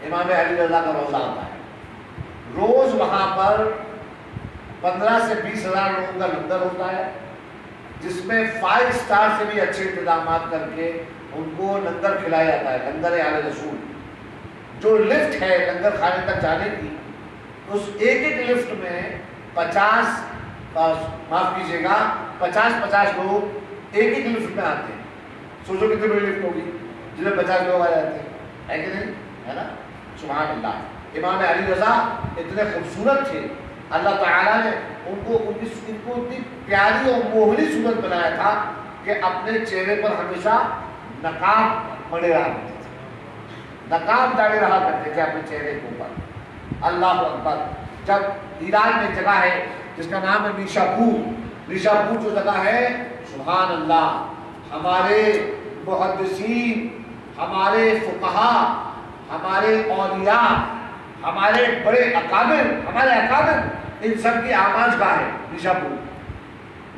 امام علی رضا کا روزہ آتا ہے۔ روز وہاں پر پندرہ سے بیس ہزار لوگوں کا لنگر ہوتا ہے، جس میں فائیو سٹار سے بھی اچھے انتظامات کر کے ان کو لنگر کھلایا جاتا ہے، لنگر آل رسول۔ جو لفٹ ہے، لنگر کھانے تک جانے کی اس ایک ایک لفٹ میں پچاس معاف کیجیے گا، پچاس پچاس لوگ ایک ایک لفٹ میں آتے ہیں۔ سوچو کتنی بڑی لفٹ ہوگی جس میں پچاس لوگ آ جاتے ہیں۔ ہے کہ نہیں؟ ہے نا؟ سبحان اللہ۔ امام علی رضا اتنے خوبصورت تھے۔ اللہ تعالیٰ نے ان کو ان کو اتنی پیاری اور موہری صورت بنایا تھا کہ اپنے چہرے پر ہمیشہ نقاب پڑے رہا کرتے تھے۔ نقاب ڈالے رہا کرتے تھے اپنے چہرے کے اوپر۔ اللہ اکبر۔ جب ایران میں جگہ ہے، جس کا نام ہے نیشا پور۔ نیشا پور جو جگہ ہے، سبحان اللہ، ہمارے محدثین، ہمارے فقہا، ہمارے اولیاء، ہمارے بڑے اکابر ہمارے اکابر ان سب کی آماز گاہ ہے نشا پور۔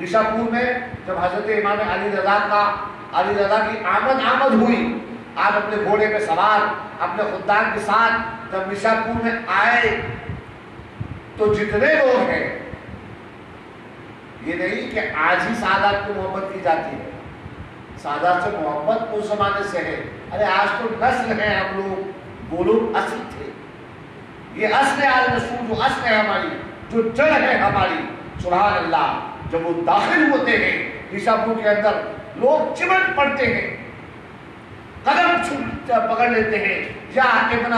نشا پور میں جب حضرت امام علی رضا کا، علی رضا کی آمد آمد ہوئی آپ اپنے گھوڑے پہ سوار، اپنے خدان کے ساتھ جب نشا پور میں آئے، تو جتنے لوگ ہیں، یہ نہیں کہ آج ہی سادات کو محبت کی جاتی ہے۔ سادات سے محبت اس زمانے سے ہے۔ ارے، آج تو نسل ہے ہم لوگ۔ وہ لوگ اصل تھے۔ یہ اصل آل رسول جو اصل ہے ہماری۔ جو جڑ ہے ہماری۔ سبحان اللہ، جب وہ داخل ہوتے ہیں، نشاپور کے اندر، لوگ چمٹ پڑتے ہیں۔ قدم پکڑ لیتے ہیں۔ یا ابن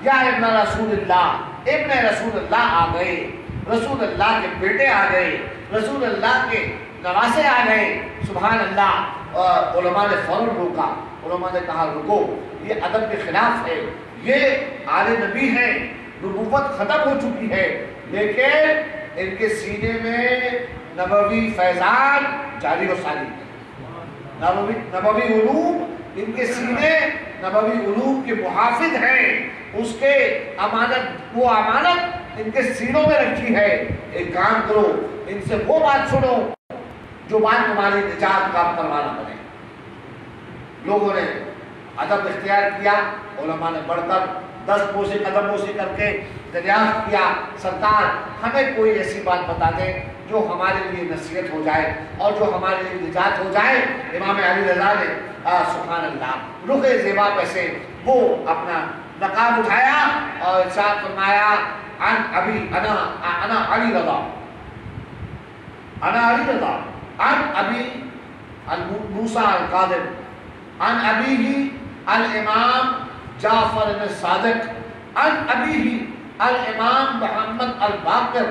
یا ابن رسول اللہ ابن رسول اللہ آ گئے۔ رسول اللہ کے بیٹے آ گئے۔ رسول اللہ کے نواسے آ گئے۔ سبحان اللہ علماء نے فوراً روکا۔ علماء نے کہا، رکو، یہ ادب کے خلاف ہے۔ یہ آل نبی ہیں نبوت ختم ہو چکی ہے۔ لیکن ان کے سینے میں نبوی فیضان جاری و ساری۔ نبوی نبوی علوم ان کے سینے نبوی علوم کے محافظ ہیں، اس کے امانت، وہ امانت ان کے سینوں میں رکھی ہے۔ ایک کام کرو، ان سے وہ بات سنو جو بات تمہاری نجات کا پروانہ بنے۔ لوگوں نے ادب اختیار کیا، علماء نے بڑھ کر دس بوسے قدم بوسے کر کے دریافت کیا۔ سرکار ہمیں کوئی ایسی بات بتا دیں جو ہمارے لیے نصیحت ہو جائے اور جو ہمارے لیے نجات ہو جائے، امام علی رضا نے سبحان اللہ، رخ زیبا پہ سے وہ اپنا نقاب اٹھایا اور ارشاد فرمایا ان ابھی انا انا علی رضا۔ انا علی رضا۔ ان ابھی موسیٰ القادر ان ابھی ہی الامام جعفر بن صادق۔ ان ابھی الامام محمد الباقر۔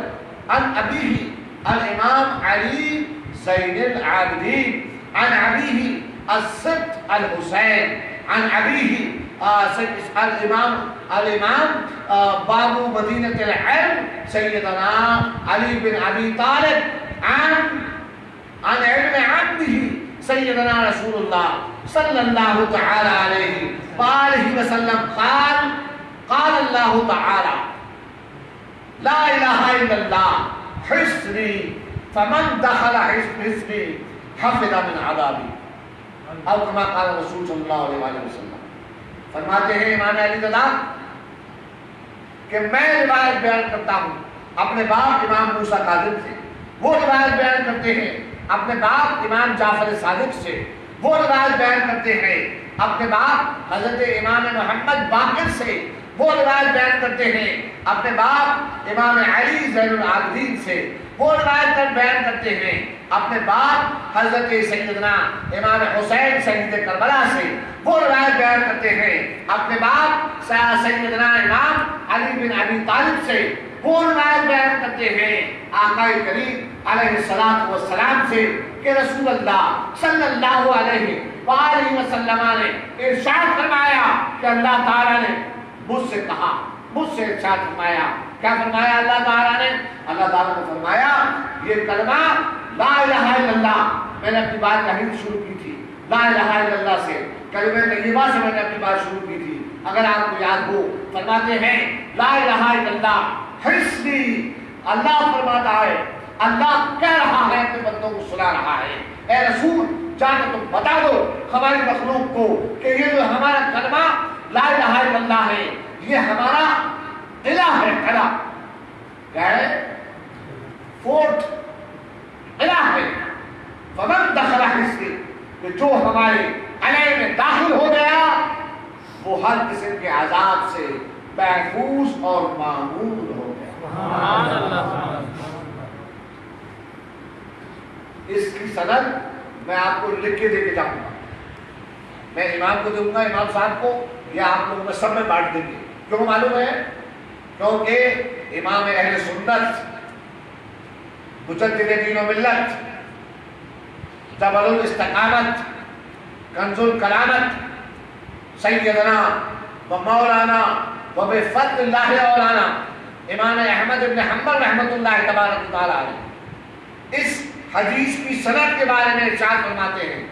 ان ابھی الامام علی زین العابدین عن ابھی السبت الحسین عن ابھی الامام الامام بابو مدینة العلم سیدنا علی بن ابی طالب. عن عن علم عبده سیدنا رسول اللہ صلی اللہ تعالی علیہ وآلہ وسلم. قال قال اللہ تعالی لا الہ الا اللہ حسنی فمن دخل حسنی حفظ من عذابی او کما قال رسول صلی اللہ علیہ وآلہ وسلم۔ فرماتے ہیں امام علی رضا کہ میں روایت بیان کرتا ہوں۔ اپنے باپ امام موسیٰ قادر سے۔ وہ روایت بیان کرتے ہیں۔ اپنے باپ امام جعفر صادق سے۔ وہ روایت بیان کرتے ہیں۔ اپنے باپ حضرت امام محمد باقر سے۔ وہ روایت بیان کرتے ہیں اپنے باپ امام علی زین العابدین سے۔ وہ روایت کر بیان کرتے ہیں اپنے باپ حضرت سیدنا امام حسین سید کربلا سے۔ وہ روایت بیان کرتے ہیں اپنے باپ سیدنا امام علی بن ابی طالب سے۔ وہ روایت بیان کرتے ہیں آقا کریم علیہ السلام سے کہ رسول اللہ صلی اللہ علیہ وآلہ وسلم نے ارشاد فرمایا کہ اللہ تعالیٰ نے مجھ سے کہا، مجھ سے ارشاد فرمایا۔ کیا فرمایا اللہ تعالیٰ نے؟ اللہ تعالیٰ نے فرمایا، یہ کلمہ لا الہ الا اللہ، میں نے اپنی بات کہیں شروع کی تھی۔ لا الہ الا اللہ سے، کلمہ طیبہ سے میں نے اپنی بات شروع کی تھی۔ اگر آپ کو یاد ہو، فرماتے ہیں، لا الہ الا اللہ، حسنی، اللہ فرماتا ہے، اللہ کہہ رہا ہے اپنے بندوں کو سنا رہا ہے۔ اے رسول، جا کے تم بتا دو ہماری مخلوق کو کہ یہ جو ہمارا کلمہ لا الہ الا اللہ ہے یہ ہمارا الہ ہے الہ کیا ہے فورٹ الہ ہے۔ فمن دخل حسنی کہ جو ہمارے علیہ میں داخل ہو گیا وہ ہر قسم کے عذاب سے محفوظ اور معمول ہو گیا۔ اس کی سند میں آپ کو لکھ کے دے کے جاؤں گا۔ میں امام کو دوں گا امام صاحب کو۔ یا آپ لوگوں میں سب میں بانٹ دیں گے۔ کیوں معلوم ہے؟ کیونکہ امام اہل سنت، مجدد دین و ملت جبل الاستقامت کنز الکرامت سیدنا و مولانا و بفضل اللہ اولانا امام احمد ابن حنبل رحمت اللہ تبارک تعالیٰ اس حدیث کی صنعت کے بارے میں ارشاد فرماتے ہیں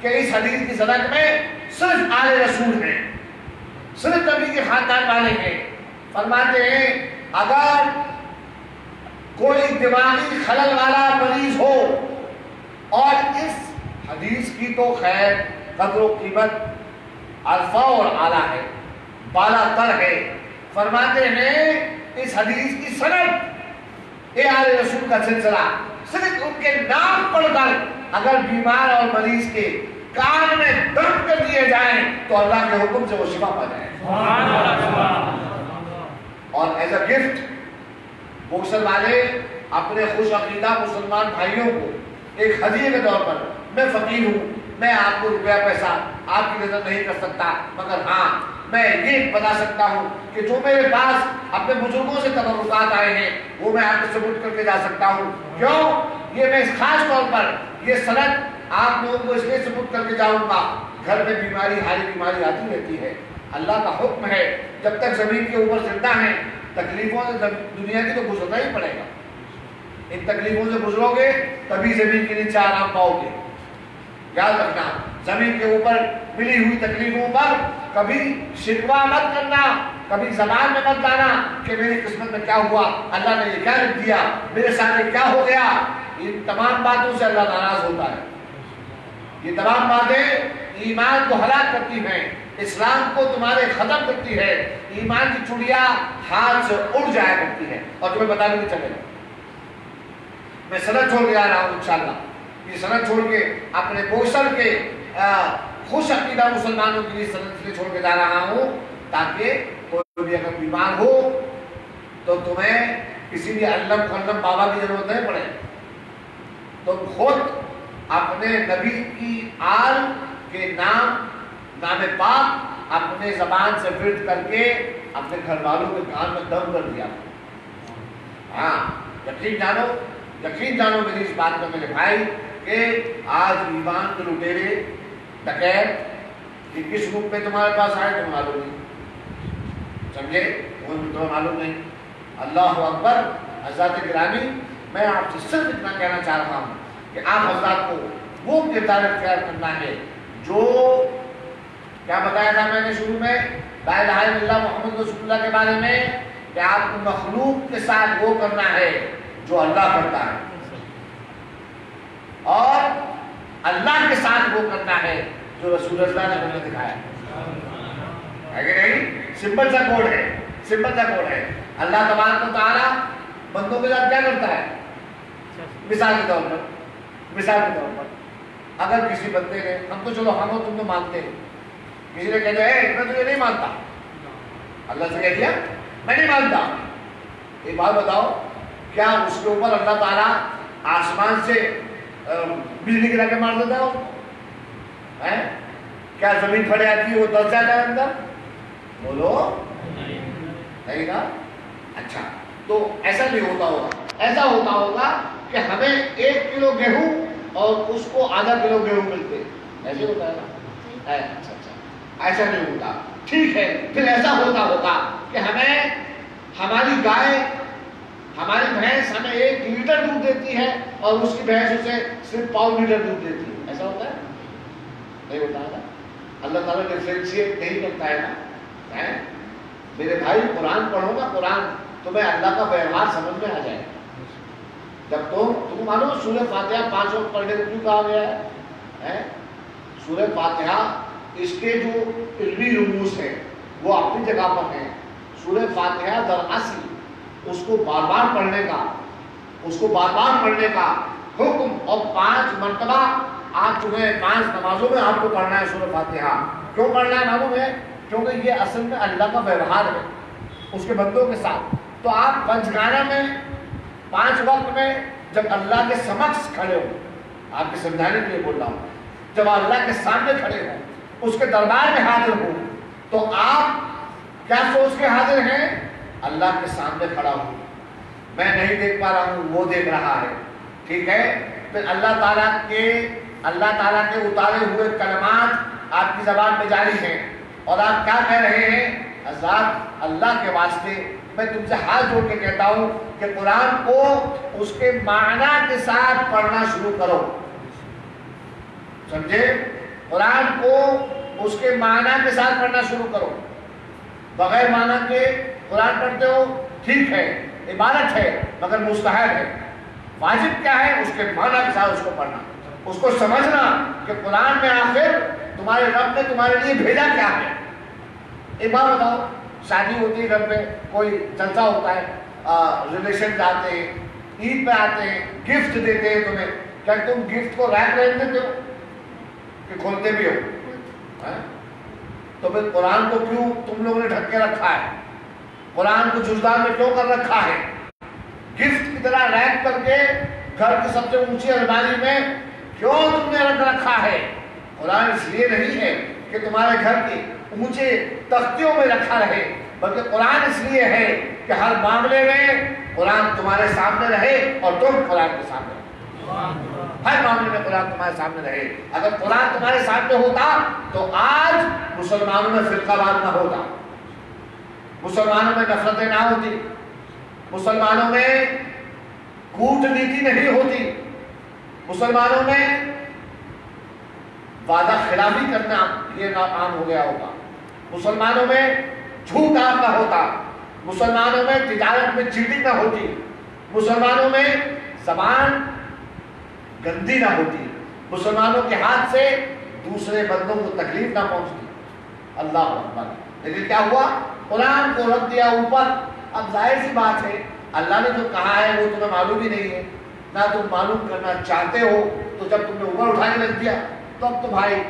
کہ اس حدیث کی صنعت میں صرف آل رسول ہیں۔ صرف نبی کے خاندان والے ہیں۔ فرماتے ہیں، اگر کوئی دماغی خلل والا مریض ہو، اور اس حدیث کی تو خیر قدر و قیمت الفا اور اعلیٰ ہے، بالا تر ہے۔ فرماتے ہیں، اس حدیث کی صنعت اے آل رسول کا سلسلہ، صرف ان کے نام پڑھ کر اگر بیمار اور مریض کے کان میں درد کر دیے جائیں تو اللہ کے حکم سے وہ شفا پا جائے اور ایز اے گفٹ بوکسر والے اپنے خوش عقیدہ مسلمان بھائیوں کو ایک ہدیے کے طور پر، میں فقیر ہوں، میں آپ کو روپیہ پیسہ آپ کی نظر نہیں کر سکتا، مگر ہاں میں یہ بتا سکتا ہوں کہ جو میرے پاس اپنے بزرگوں سے تبرکات آئے ہیں، وہ میں آپ کو ثبوت کر کے جا سکتا ہوں۔ کیوں؟ یہ میں خاص طور پر یہ سند آپ لوگوں کو اس لیے ثبوت کر کے جاؤں گا۔ گھر میں بیماری، ہاری بیماری آتی رہتی ہے۔ اللہ کا حکم ہے، جب تک زمین کے اوپر زندہ ہیں، تکلیفوں سے دنیا کی تو گزرنا ہی پڑے گا۔ ان تکلیفوں سے گزرو گے، تبھی زمین کے نیچے آرام پاؤ گے۔ یاد رکھنا، زمین کے اوپر ملی ہوئی تکلیفوں پر کبھی شکوا مت کرنا، کبھی زبان میں مت لانا کہ میری قسمت میں کیا ہوا، اللہ نے یہ کیا لکھ دیا، میرے ساتھ کیا ہو گیا۔ ان تمام باتوں سے اللہ ناراض ہوتا ہے۔ یہ تمام باتیں ایمان کو ہلاک کرتی ہیں، اسلام کو تمہارے ختم کرتی ہے ایمان کی چڑیا ہاتھ سے اڑ جایا کرتی ہے اور تمہیں بتا بھی چلے۔ گا میں سنت چھوڑ کے آ رہا ہوں انشاءاللہ۔ یہ سنت چھوڑ کے اپنے بوسر کے خوش عقیدہ مسلمانوں کے لیے سنت چھوڑ کے جا رہا ہوں، تاکہ کوئی بھی اگر بیمار ہو تو تمہیں کسی بھی علم خلم بابا کی ضرورت نہیں پڑے۔ تم خود اپنے نبی کی آل کے نام نام پاک اپنے زبان سے فرد کر کے اپنے گھر والوں کے کان میں دم کر دیا۔ ہاں یقین جانو یقین جانو میری اس بات میں میرے بھائی کہ آج ایمان کے لٹیرے ڈکیت کہ کس روپ میں تمہارے پاس آئے تم معلوم نہیں۔ سمجھے؟ وہ تمہیں معلوم نہیں۔ اللہ اکبر، حضرت گرامی، میں آپ سے صرف اتنا کہنا چاہ رہا ہوں۔ کہ آپ حضرات کو وہ کردار اختیار کرنا ہے جو کیا بتایا تھا میں نے شروع میں؟ لا الہ الا اللہ محمد رسول اللہ کے بارے میں کہ آپ کو مخلوق کے ساتھ وہ کرنا ہے جو اللہ کرتا ہے۔ اور اللہ کے ساتھ وہ کرنا ہے جو رسول اللہ نے ہمیں دکھایا۔ ہے کہ نہیں؟ سمپل سا کوڈ ہے، سمپل سا کوڈ ہے۔ اللہ تبارک و تعالی بندوں کے ساتھ کیا کرتا ہے؟ مثال کے طور پر۔ مثال کے طور پر، اگر کسی بندے نے، ہم تو چلو ہم ہو تم تو مانتے ہیں، کسی نے کہہ دیا میں تجھے نہیں مانتا۔ اللہ سے کہہ دیا، میں نہیں مانتا۔ ایک بات بتاؤ، کیا اس کے اوپر اللہ تعالیٰ آسمان سے بجلی گرا کے مار دیتا ہے کیا زمین پھڑے آتی ہے، وہ دس جاتا ہے اندر؟ بولو۔ نہیں نا؟ اچھا تو ایسا نہیں ہوتا ہوگا، ایسا ہوتا ہوگا کہ ہمیں ایک کلو گیہوں اور اس کو آدھا کلو گیہوں ملتے ایسے ہوتا ہے نا؟ اچھا اچھا۔ ایسا نہیں ہوتا۔ ٹھیک ہے پھر ایسا ہوتا ہوگا کہ ہمیں ہماری گائے ہماری بھینس ہمیں ایک لیٹر دودھ دیتی ہے اور اس کی بھینس اسے صرف پاؤ لیٹر دودھ دیتی ہے۔ ایسا ہوتا ہے؟ نہیں ہوتا ہے نا؟ اللہ تعالیٰ ڈفرینشیٹ نہیں کرتا ہے نا۔ میرے بھائی قرآن پڑھو نا قرآن تمہیں اللہ کا ویوہار سمجھ میں آ جائے۔ جب تم تم مانو سورہ فاتحہ پانچ وقت پڑھنے کو کیوں کہا گیا ہے؟ سورہ فاتحہ اس کے جو علمی رموز ہیں، وہ اپنی جگہ پر ہیں۔ سورہ فاتحہ در اصل اس کو بار بار پڑھنے کا، اس کو بار بار پڑھنے کا حکم اور پانچ مرتبہ آپ تمہیں پانچ نمازوں میں آپ کو پڑھنا ہے سورہ فاتحہ۔ کیوں پڑھنا ہے معلوم ہے؟ کیونکہ یہ اصل میں اللہ کا ویوہار ہے، اس کے بندوں کے ساتھ۔ تو آپ پنچگانہ میں پانچ وقت میں جب اللہ کے سمکس کھڑے ہو آپ کے سمجھانے کے لیے بول رہا ہوں، جب اللہ کے سامنے کھڑے ہو اس کے دربار میں حاضر ہو تو آپ کیا سوچ کے حاضر ہیں؟ اللہ کے سامنے کھڑا ہوں۔ میں نہیں دیکھ پا رہا ہوں، وہ دیکھ رہا ہے۔ ٹھیک ہے؟ پھر اللہ تعالیٰ کے، اللہ تعالیٰ کے اتارے ہوئے کلمات آپ کی زبان میں جاری ہیں۔ اور آپ کیا کہہ رہے ہیں؟ حضرات اللہ کے واسطے میں تم سے ہاتھ جوڑ کے کہتا ہوں کہ قرآن کو اس کے معنی کے ساتھ پڑھنا شروع کرو۔ سمجھے؟ قرآن کو اس کے معنی کے ساتھ پڑھنا شروع کرو۔ بغیر معنی کے قرآن پڑھتے ہو، ٹھیک ہے، عبادت ہے، مگر مستحب ہے۔ واجب کیا ہے؟ اس کے معنی کے ساتھ اس کو پڑھنا۔ اس کو سمجھنا کہ قرآن میں آخر تمہارے رب نے تمہارے لیے بھیجا کیا ہے۔ ایک بار بتاؤ شادی ہوتی ہے گھر پہ کوئی جلسہ ہوتا ہے ریلیشن جاتے ہیں عید پہ آتے ہیں گفٹ دیتے ہیں تمہیں کیا تم گفٹ کو ریپ رہنے دیتے ہو کہ کھولتے بھی ہو تو پھر قرآن کو کیوں تم لوگوں نے ڈھک کے رکھا ہے قرآن کو جزدان میں کیوں کر رکھا ہے گفٹ کی طرح ریپ کر کے گھر کی سب سے اونچی الماری میں کیوں تم نے رکھ رکھا ہے قرآن اس لیے نہیں ہے کہ تمہارے گھر کی اونچے تختیوں میں رکھا رہے، بلکہ قرآن اس لیے ہے کہ ہر معاملے میں قرآن تمہارے سامنے رہے اور تم قرآن کے سامنے رہے۔ ہر معاملے میں قرآن تمہارے سامنے رہے۔ اگر قرآن تمہارے سامنے ہوتا تو آج مسلمانوں میں فرقہ باد نہ ہوتا۔ مسلمانوں میں نفرتیں نہ ہوتی۔ مسلمانوں میں کوٹ نیتی نہیں ہوتی۔ مسلمانوں میں وعدہ خلافی کرنا یہ عام ہو گیا ہوگا مسلمانوں میں جھوٹ آپ نہ ہوتا۔ مسلمانوں میں تجارت میں چیٹنگ نہ ہوتی۔ مسلمانوں میں زبان گندی نہ ہوتی۔ مسلمانوں کے ہاتھ سے دوسرے بندوں کو تکلیف نہ پہنچتی۔ اللہ اکبر۔ لیکن کیا ہوا؟ قرآن کو رکھ دیا اوپر۔ اب ظاہر سی بات ہے، اللہ نے جو کہا ہے وہ تمہیں معلوم ہی نہیں ہے۔ نہ تم معلوم کرنا چاہتے ہو تو جب تم نے اوپر اٹھانے لگ دیا۔ تو اب تو بھائی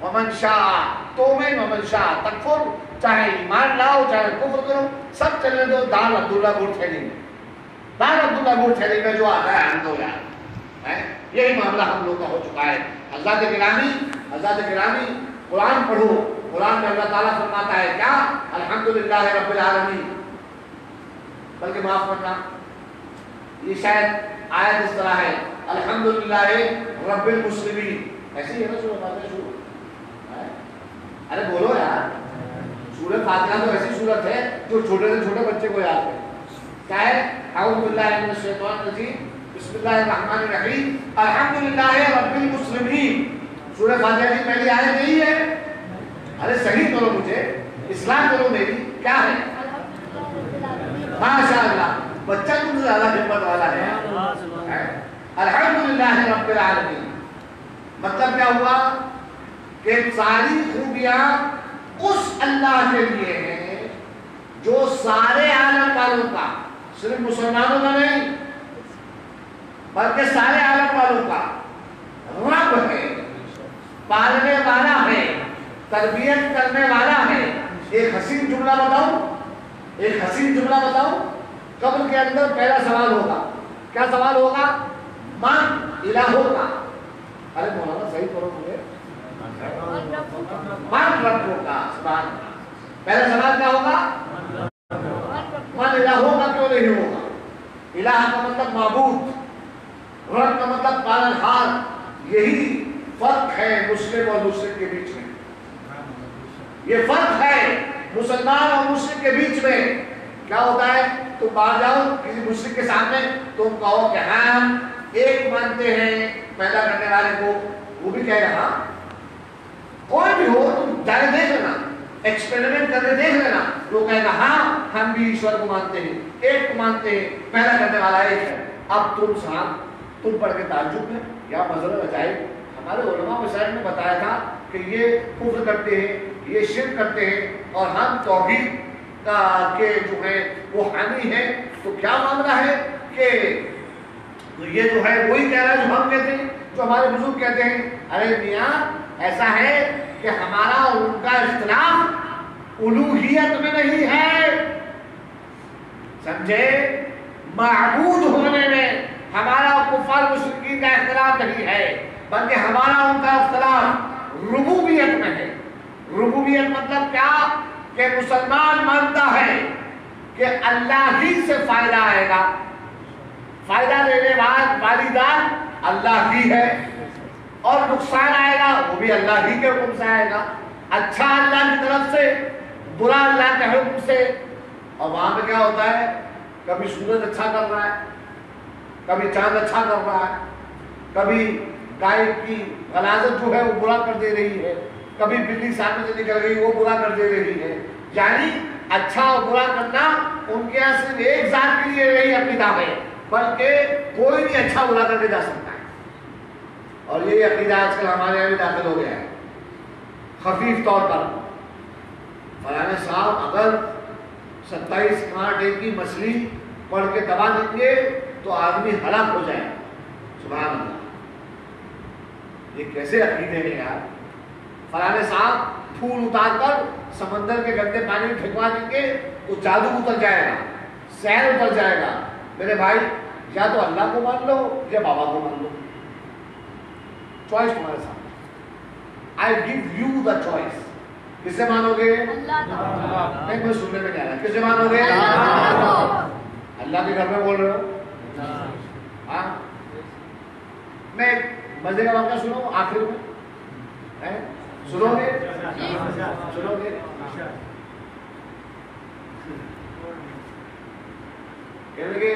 ومن شاہ تو میں ومن شاہ تکفر چاہے ایمان لاؤ چاہے کفر کرو سب چلنے دو دال عبداللہ گوڑ تھیلی میں دال عبداللہ گوڑ تھیلی میں جو آتا ہے ہم دو یار یہی معاملہ ہم لوگ کا ہو چکا ہے حضرت گرامی حضرت گرامی قرآن پڑھو قرآن میں اللہ تعالیٰ فرماتا ہے کیا الحمدللہ رب العالمین بلکہ معاف کرنا یہ شاید آیت اس طرح ہے الحمدللہ رب المسلمین ایسی ہے نا سورہ فاتحہ شروع ارے بولو یار سورہ فاتحہ تو ایسی صورت ہے جو چھوٹے سے چھوٹے بچے کو یاد ہے کیا ہے اعوذ باللہ من الشیطان الرجیم بسم اللہ الرحمن الرحیم الحمدللہ رب المسلمین سورہ فاتحہ کی پہلی آیت یہی ہے ارے صحیح کرو مجھے اسلام کرو میری کیا ہے ماشاء اللہ بچہ تم سے زیادہ ہمت والا ہے الحمدللہ رب العالمین مطلب کیا ہوا کہ ساری خوبیاں اس اللہ کے لیے ہیں جو سارے عالم والوں کا، صرف مسلمانوں کا نہیں، بلکہ سارے عالم والوں کا رب ہے، پالنے والا ہے، تربیت کرنے والا ہے۔ ایک حسین جملہ بتاؤں، ایک حسین جملہ بتاؤں، قبر کے اندر پہلا سوال ہوگا۔ کیا سوال ہوگا؟ ماں الہوں کا ارے مولانا صحیح کرو مجھے من رب ہوگا سبحان پہلا سوال کیا ہوگا من الہ ہوگا کیوں نہیں ہوگا الہ کا مطلب معبود رب کا مطلب پالن ہار یہی فرق ہے مسلم اور مسلم کے بیچ میں یہ فرق ہے مسلمان اور مسلم کے بیچ میں کیا ہوتا ہے تم باہر جاؤ کسی مشرق کے سامنے تم کہو کہ ہم ایک مانتے ہیں، پیدا کرنے والے کو، وہ بھی کہے گا ہاں کوئی بھی ہو، تم جائے دیکھ لینا ایکسپیریمنٹ کر کے دیکھ لینا۔ وہ کہے گا ہاں ہم بھی ایشور کو مانتے ہیں، ایک کو مانتے ہیں، پیدا کرنے والا ایک ہے۔ اب تم صاحب تم پڑھ کے تعجب میں، یا مذہب عجائب ہمارے علماء مسائل نے بتایا تھا کہ یہ کفر کرتے ہیں، یہ شرک کرتے ہیں، اور ہم توحید کا، کے جو ہے وہ حامی ہیں۔ تو کیا معاملہ ہے کہ یہ جو ہے وہی کہہ رہا ہے جو ہم کہتے ہیں، جو ہمارے بزرگ کہتے ہیں۔ ارے میاں، ایسا ہے کہ ہمارا اور ان کا اختلاف الوحیت میں نہیں ہے۔ سمجھے؟ معبود ہونے میں ہمارا کفار مشرقین کا اختلاف نہیں ہے، بلکہ ہمارا ان کا اختلاف ربوبیت میں ہے۔ ربوبیت مطلب کیا؟ کہ مسلمان مانتا ہے کہ اللہ ہی سے فائدہ آئے گا۔ فائدہ لینے والی ذات اللہ ہی ہے اور نقصان آئے گا، وہ بھی اللہ ہی کے حکم سے آئے گا۔ اچھا اللہ کی طرف سے، برا اللہ کے حکم سے۔ اور وہاں پہ کیا ہوتا ہے؟ کبھی سورج اچھا کر رہا ہے، کبھی چاند اچھا کر رہا ہے، کبھی گائے کی غلازت جو ہے وہ برا کر دے رہی ہے، کبھی بلی سامنے سے نکل گئی وہ برا کر دے رہی ہے۔ یعنی اچھا اور برا کرنا ان کے یہاں صرف ایک ذات کے لیے نہیں عقیدہ ہے۔ بلکہ کوئی بھی اچھا برا کر کے جا سکتا۔ ہے اور یہ عقیدہ آج کل ہمارے یہاں بھی داخل ہو گیا ہے۔ خفیف طور پر۔ فلانے صاحب، اگر ستائیس کانٹ کی مچھلی پڑھ کے دبا دیں گے تو آدمی ہلاک ہو جائے۔ سبحان اللہ۔ یہ کیسے عقیدے ہیں یار؟ فلانے صاحب، پھول اتار کر سمندر کے گندے پانی میں پھینکوا دیں گے تو جادو اتر جائے گا سیر اتر جائے گا۔ میرے بھائی یا تو اللہ کو مان لو یا بابا کو مان لو۔ چوائس تمہارے ساتھ۔ I give you the choice کسے مانو گے نہیں کوئی سننے میں کہہ رہا کسے مانو گے اللہ کے گھر میں بول رہے ہو۔ ہاں؟ میں مزے کا واقعہ سنو آخر میں۔ سنو گے۔ سنو گے۔ کہنے کے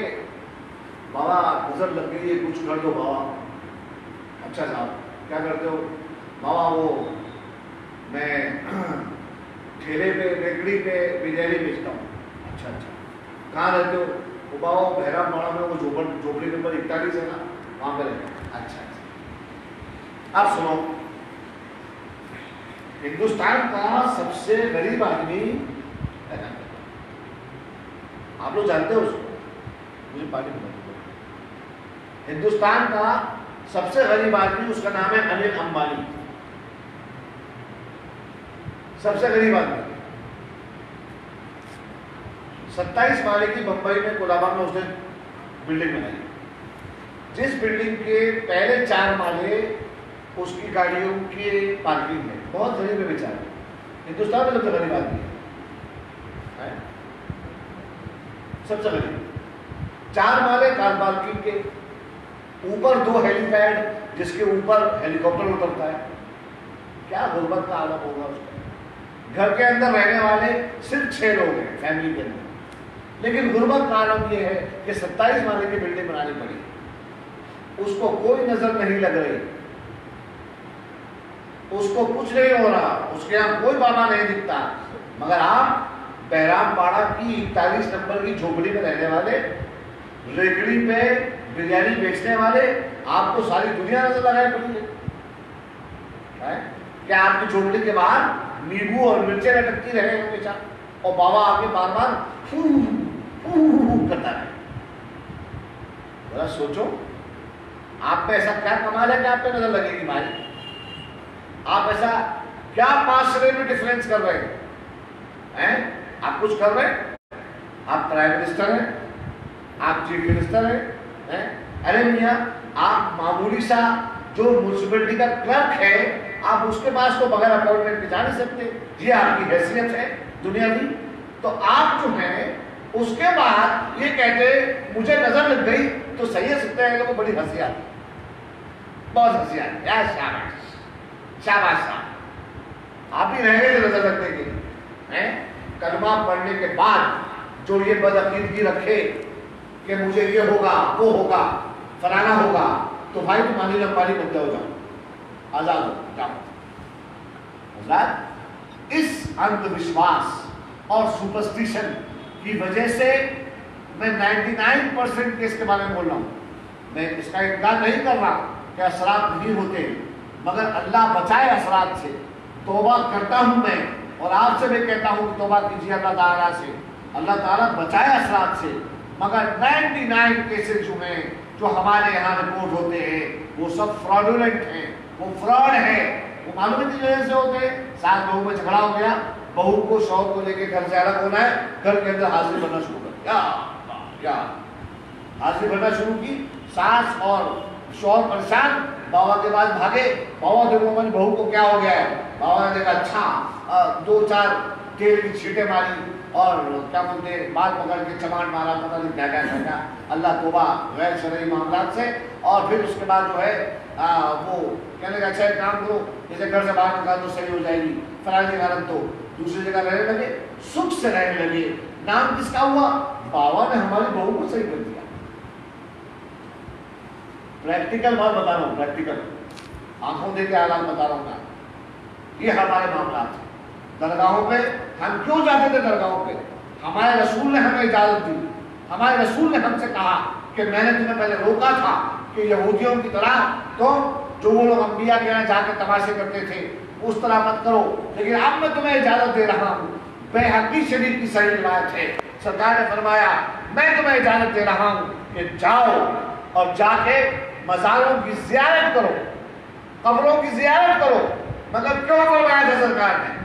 بابا نظر لگ گئی ہے کچھ کر دو بابا. اچھا صاحب کیا کرتے ہو؟ بابا وہ میں ٹھیلے پہ ریکڑی پہ بریانی بیچتا ہوں. اچھا اچھا۔ کہاں رہتے ہو؟ وہ بابا بہرام پاڑا میں وہ جھوپڑ جھوپڑی نمبر اکتالیس ہے نا وہاں پہ رہتا ہوں. اچھا اچھا۔ اب سنو ہندوستان کا سب سے غریب آدمی آپ لوگ جانتے ہو اس کو؟ مجھے پانی بتا ہندوستان کا سب سے غریب آدمی اس کا نام ہے انل امبانی۔ سب سے غریب آدمی۔ ستائیس مالے کی بمبئی میں کولابا میں اس نے بلڈنگ بنائی۔ جس بلڈنگ کے پہلے چار مالے اس کی گاڑیوں کی پارکنگ ہے بہت غریب ہے بیچارے ہندوستان میں سب سے غریب آدمی ہے؟ سب سے غریب۔ چار مالے کار پارکنگ کے۔ اوپر دو ہیلی پیڈ جس کے اوپر ہیلی کاپٹر اترتا ہے۔ کیا غربت کا عالم ہوگا اس کا؟ گھر کے اندر رہنے والے صرف چھ لوگ ہیں، فیملی کے اندر۔ لیکن غربت کا عالم یہ ہے کہ ستائیس مالے کی بلڈنگ بنانی پڑی۔ اس کو کوئی نظر نہیں لگ رہی۔ اس کو کچھ نہیں ہو رہا۔ اس کے یہاں کوئی بابا نہیں دکھتا۔ مگر آپ بہرام پاڑا کی اکتالیس نمبر کی جھوپڑی میں رہنے والے ریکڑی پہ بریانی بیچنے والے آپ کو ساری دنیا نظر لگائے پڑی ہے کیا آپ کی جھوپڑی کے باہر نیبو اور مرچیں لٹکتی رہے ہمیشہ۔ اور بابا آ کے بار بار کرتا رہے۔ ذرا سوچو، آپ پہ ایسا کیا کمال ہے کہ آپ پہ نظر لگے گی بھائی؟ آپ ایسا کیا معاشرے میں ڈفرینس کر رہے ہیں؟ آپ کچھ کر رہے ہیں؟ آپ پرائم منسٹر ہیں؟ آپ چیف منسٹر ہیں ارے میاں آپ معمولی سا جو میونسپلٹی کا کلرک ہے، آپ اس کے پاس تو بغیر اپوائنٹمنٹ کے جا نہیں سکتے. یہ آپ کی حیثیت ہے دنیا کی. تو آپ جو ہیں، اس کے بعد یہ کہتے مجھے نظر لگ گئی تو صحیح سکتے ہیں کہ وہ بڑی ہنسی آتی بہت ہنسی آتی ہے شاباش. شاباش صاحب. آپ ہی رہیں گے نظر رکھنے کے لیے. کلمہ پڑھنے کے بعد جو یہ بدعقیدگی رکھے کہ مجھے یہ ہوگا، وہ ہوگا، فلانا ہوگا، تو بھائی تم انل امبانی بنتے ہو جاؤ آزاد ہو، جاؤ۔ اس اندھ وشواس اور سپرسٹیشن کی وجہ سے میں نائنٹی نائن پرسینٹ کیس کے بارے میں بول رہا ہوں۔ میں اس کا انکار نہیں کر رہا کہ اثرات نہیں ہوتے، مگر اللہ بچائے اثرات سے۔ توبہ کرتا ہوں میں، اور آپ سے بھی کہتا ہوں کہ توبہ کیجیے اللہ تعالیٰ سے۔ اللہ تعالیٰ بچائے اثرات سے۔ مگر نائنٹی نائن کیسز جو ہیں، جو ہمارے یہاں رپورٹ ہوتے ہیں، وہ سب فراڈولنٹ ہیں، وہ فراڈ ہے وہ معلوم کی وجہ سے ہوتے ہیں؟ سات لوگوں میں جھگڑا ہو گیا، بہو کو شوق کو لے کے گھر سے الگ ہونا ہے، گھر کے اندر حاضری بننا شروع کر کیا کیا حاضری بننا شروع کی، ساس اور شوہر پریشان، بابا کے بعد بھاگے۔ بابا کے منہ میں بہو کو کیا ہو گیا ہے؟ بابا نے دیکھا اچھا دو چار تیل کی چھیٹیں ماری۔ اور کیا بولتے بال پکڑ کے چمان مارا، پتہ نہیں کیا کیا کیا اللہ توبہ غیر شرعی معاملات سے۔ اور پھر اس کے بعد جو ہے وہ کہنے لگا اچھا ایک کام کرو، جیسے گھر سے باہر نکال تو صحیح ہو جائے گی۔ فلاں جگہ رکھ دو دوسری جگہ رہنے لگے، سکھ سے رہنے لگے۔ نام کس کا ہوا؟ بابا نے ہماری بہو کو صحیح کر دیا۔ پریکٹیکل بات بتا رہا ہوں پریکٹیکل آنکھوں دے کے حالات بتا رہا ہوں یہ ہمارے معاملات ہیں۔ درگاہوں پہ۔ ہم کیوں جاتے تھے درگاہوں پہ؟ ہمارے رسول نے ہمیں اجازت دی۔ ہمارے رسول نے ہم سے کہا کہ میں نے تمہیں پہلے روکا تھا کہ یہودیوں کی طرح تو جو وہ لوگ انبیاء کے یہاں جا کے تماشے کرتے تھے، اس طرح مت کرو۔ لیکن اب میں تمہیں اجازت دے رہا ہوں۔ بے حقی شریف کی صحیح روایت ہے۔ سرکار نے فرمایا، میں تمہیں اجازت دے رہا ہوں کہ جاؤ اور جا کے مزاروں کی زیارت کرو، قبروں کی زیارت کرو۔ مطلب کیوں فرمایا تھا سرکار نے؟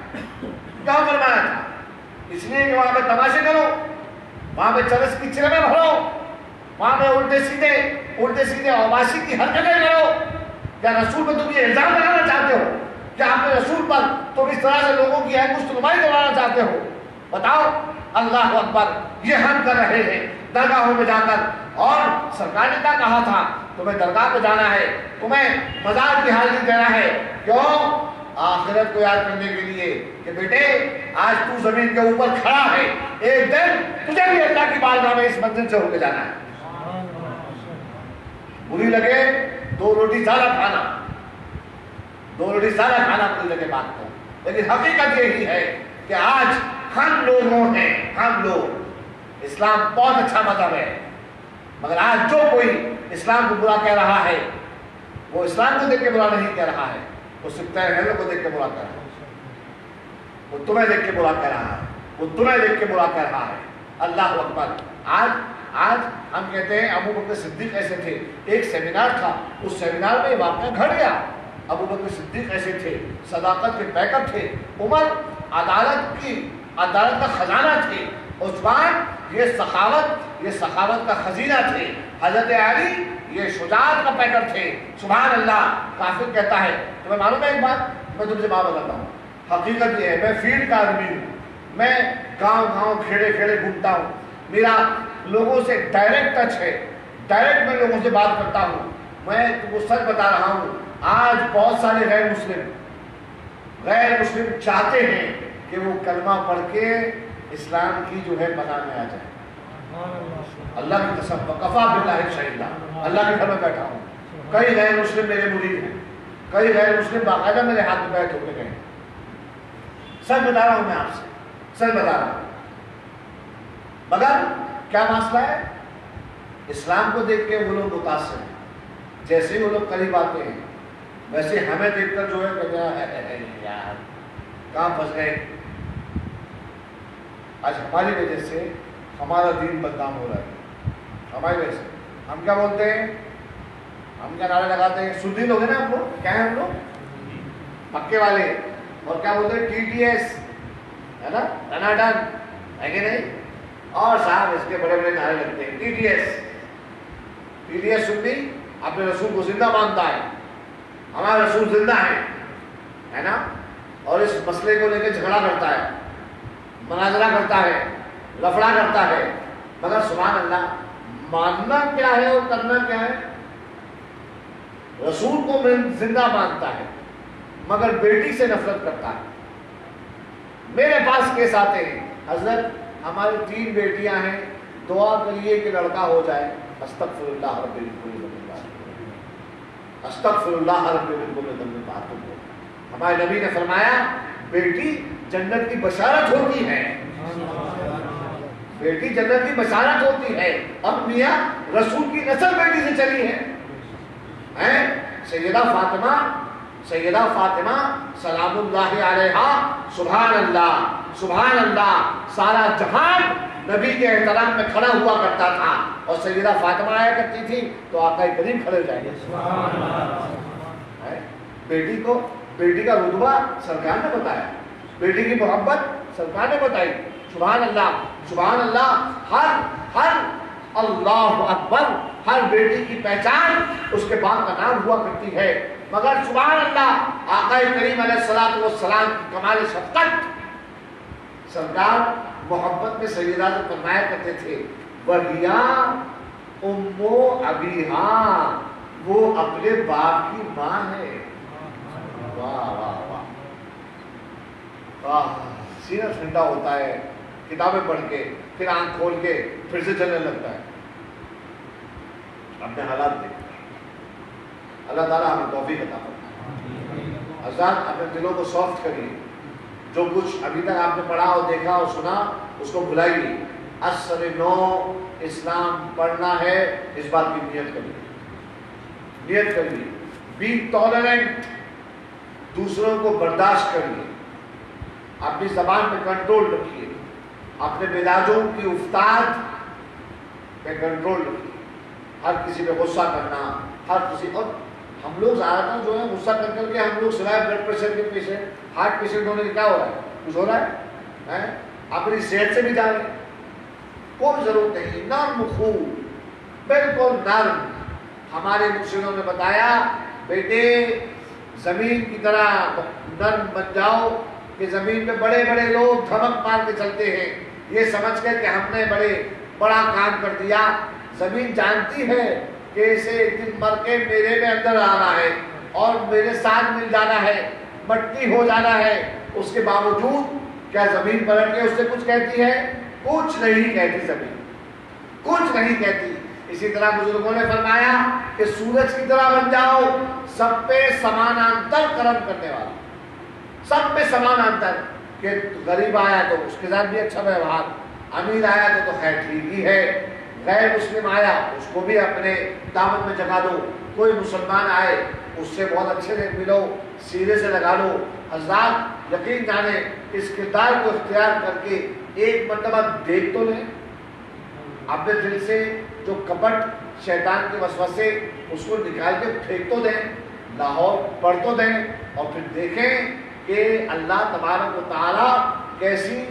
کیوں فرمایا تھا اس لیے کہ وہاں پہ تماشے کرو۔ وہاں پہ چرس کی چرمیں بھرو۔ وہاں پہ الٹے سیدھے الٹے سیدھے عواشی کی حرکتیں کرو۔ کیا رسول پہ تم یہ الزام لگانا چاہتے ہو؟ کیا آپ نے رسول پر تم اس طرح سے لوگوں کی ہے مسلمائی کروانا چاہتے ہو؟ بتاؤ، اللہ اکبر، یہ ہم کر رہے ہیں۔ درگاہوں میں جا کر۔ اور سرکار نے کیا کہا تھا؟ تمہیں درگاہ پہ جانا ہے، تمہیں مزار کی حاضری دینا ہے۔ کیوں؟ آخرت کو یاد کرنے کے لیے کہ بیٹے، آج تو زمین کے اوپر کھڑا ہے۔ ایک دن تجھے بھی اللہ کی بارگاہ میں اس منزل سے ہو کے جانا ہے۔ بری لگے دو روٹی زیادہ کھانا۔ دو روٹی زیادہ کھانا بری لگے بات کو۔ لیکن حقیقت یہی ہے کہ آج ہم لوگوں ہیں، ہم لوگ۔ اسلام بہت اچھا مذہب ہے۔ مگر آج جو کوئی اسلام کو برا کہہ رہا ہے، وہ اسلام کو دیکھ کے برا نہیں کہہ رہا ہے۔ وہ صرف تیرے کو دیکھ کے برا کہہ رہا ہے وہ تمہیں دیکھ کے برا کہہ رہا ہے وہ تمہیں دیکھ کے برا کہہ رہا ہے اللہ اکبر آج آج ہم کہتے ہیں ابو بکر صدیق ایسے تھے ایک سیمینار تھا اس سیمینار میں واقعہ گھڑ گیا ابو بکر صدیق ایسے تھے صداقت کے بیک تھے عمر عدالت کی عدالت کا خزانہ تھے عثمان یہ سخاوت یہ سخاوت کا خزینہ تھے حضرت علی یہ شجاعت کا پیکر تھے۔ سبحان اللہ، کافر کہتا ہے۔ تمہیں معلوم ہے ایک بات؟ میں تم سے بات بتاتا ہوں۔ حقیقت یہ ہے، میں فیلڈ کا آدمی ہوں۔ میں گاؤں گاؤں کھیڑے کھیڑے گھومتا ہوں۔ میرا لوگوں سے ڈائریکٹ ٹچ ہے۔ ڈائریکٹ میں لوگوں سے بات کرتا ہوں۔ میں تم کو سچ بتا رہا ہوں، آج بہت سارے غیر مسلم غیر مسلم چاہتے ہیں کہ وہ کلمہ پڑھ کے اسلام کی جو ہے پناہ میں آ جائے اللہ کی قسم کفا باللہ شہیدہ اللہ کے گھر میں بیٹھا ہوں۔ کئی غیر مسلم میرے مرید ہیں۔ کئی غیر مسلم باقاعدہ میرے ہاتھ میں بیٹھ ہو کے گئے سچ بتا رہا ہوں میں آپ سے۔ سچ بتا رہا ہوں۔ مگر کیا مسئلہ ہے؟ اسلام کو دیکھ کے وہ لوگ متاثر ہیں۔ جیسے وہ لوگ قریب آتے ہیں، ویسے ہمیں دیکھ کر جو ہے یار کہاں پھنس گئے آج ہماری وجہ سے ہمارا دین بدنام ہو رہا ہے۔ ہماری وجہ سے ہم کیا بولتے ہیں؟ ہم کیا نعرے لگاتے ہیں؟ سدھی لوگ ہیں نا ہم لوگ؟ کیا ہیں ہم لوگ؟ مکے والے۔ اور کیا بولتے ہیں؟ T T S. ہے نا؟ ٹناٹن ہے کہ نہیں؟ اور صاحب، اس کے بڑے بڑے نعرے لگتے ہیں۔ T T S. T T S سنی؟ اپنے رسول کو زندہ مانتا ہے۔ ہمارا رسول زندہ ہے۔ ہے نا؟ اور اس مسئلے کو لے کے جھگڑا کرتا ہے۔ مناظرہ کرتا ہے۔ لفڑا کرتا ہے۔ مگر سبحان اللہ، ماننا کیا ہے اور کرنا کیا ہے؟ رسول کو زندہ مانتا ہے، مگر بیٹی سے نفرت کرتا ہے۔ میرے پاس کیس آتے ہیں۔ حضرت، ہماری تین بیٹیاں ہیں۔ دعا کریے کہ لڑکا ہو جائے۔ استغفر اللہ رب العالمین استغفر اللہ رب العالمین بات کو ہمارے نبی نے فرمایا، بیٹی جنت کی بشارت ہوتی ہے۔ بیٹی جنت کی بشارت ہوتی ہے۔ اب میاں رسول کی نسل بیٹی سے چلی ہے۔ سیدہ فاطمہ سیدہ فاطمہ سلام اللہ علیہ سبحان اللہ سبحان اللہ سارا جہان نبی کے احترام میں کھڑا ہوا کرتا تھا۔ اور سیدہ فاطمہ آیا کرتی تھی تو آقا کریم کھڑے ہو جائیں گے بیٹی کو بیٹی کا رتبہ سرکار نے بتایا۔ بیٹی کی محبت سرکار نے بتائی۔ سبحان اللہ سبحان اللہ، ہر ہر، اللہ اکبر، ہر بیٹی کی پہچان اس کے باپ کا نام ہوا کرتی ہے۔ مگر سبحان اللہ، آقا کریم علیہ السلام کی کمال شفقت سرکار محبت میں سیدہ سے فرمایا کرتے تھے وہیا امو ابیہا، وہ اپنے باپ کی ماں ہے۔ واہ واہ واہ۔ واہ، سینہ ٹھنڈا ہوتا ہے۔ کتابیں پڑھ کے، پھر آنکھ کھول کے پھر سے چلنے لگتا ہے۔ اپنے حالات دیکھ اللہ تعالیٰ ہمیں توفیق عطا فرمائے۔ حضرات اپنے دلوں کو سافٹ کریے۔ جو کچھ ابھی تک آپ نے پڑھا اور دیکھا اور سنا، اس کو بھلائیے۔ اثر نو اسلام پڑھنا ہے، اس بات کی نیت کریے۔ نیت کریے۔ بی ٹالرنٹ دوسروں کو برداشت کریے۔ اپنی زبان پہ کنٹرول رکھیے۔ اپنے مزاجوں کی افتاد پہ کنٹرول رکھیے ہر کسی پہ غصہ کرنا، ہر کسی اور ہم لوگ زیادہ تر جو ہے غصہ کر کر کے ہم لوگ سوائے بلڈ پریشر کے پیشنٹ ہارٹ پیشنٹ ہونے کے کیا ہو رہا ہے؟ کچھ ہو رہا ہے؟ اپنی صحت سے بھی جا رہے کوئی ضرورت نہیں۔ نرم خوب بالکل نرم۔ ہمارے مسلموں نے بتایا، بیٹے، زمین کی طرح نرم بن جاؤ کہ زمین پہ بڑے بڑے لوگ دھمک مار کے چلتے ہیں۔ یہ سمجھ کر کہ ہم نے بڑے بڑا کام کر دیا۔ زمین جانتی ہے کہ اسے ایک دن مر کے میرے میں اندر آنا ہے اور میرے ساتھ مل جانا ہے، مٹی ہو جانا ہے۔ اس کے باوجود کیا زمین پلٹ کے اس سے کچھ کہتی ہے؟ کچھ نہیں کہتی زمین۔ کچھ نہیں کہتی۔ اسی طرح بزرگوں نے فرمایا کہ سورج کی طرح بن جاؤ، سب پہ سمانانتر کرم کرنے والا۔ سب پہ سمانانتر۔ کہ غریب آیا تو اس کے ساتھ بھی اچھا ویوہار، امیر آیا تو تو خیر ٹھیک ہی ہے، غیر مسلم آیا اس کو بھی اپنے دعوت میں جگا دو، کوئی مسلمان آئے اس سے بہت اچھے سے ملو، سیرے سے لگا لو۔ حضرات یقین جانے اس کردار کو اختیار کر کے ایک مرتبہ دیکھ تو لیں۔ اپنے دل سے جو کپٹ شیطان کے وسوسے اس کو نکال کے پھینک تو دیں، لاہور پڑھ تو دیں اور پھر دیکھیں کہ اللہ تبارک و تعالیٰ کیسی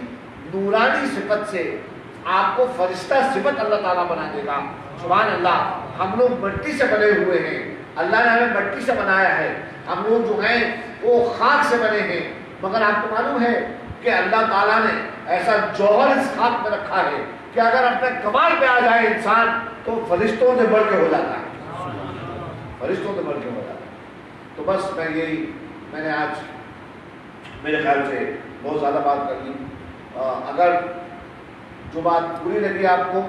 نورانی صفت سے آپ کو فرشتہ صفت اللہ تعالیٰ بنا دے گا۔ سبحان اللہ، ہم لوگ مٹی سے بنے ہوئے ہیں۔ اللہ نے ہمیں مٹی سے بنایا ہے۔ ہم لوگ جو ہیں، وہ خاک سے بنے ہیں۔ مگر آپ کو معلوم ہے کہ اللہ تعالیٰ نے ایسا جوہر اس خاک میں رکھا ہے کہ اگر اپنے کمال پہ آ جائے انسان، تو فرشتوں سے بڑھ کے ہو جاتا ہے۔ فرشتوں سے بڑھ کے ہو جاتا ہے۔ تو بس میں یہی، میں نے آج میرے خیال سے بہت زیادہ بات کر لی اگر جو بات بری لگی آپ کو،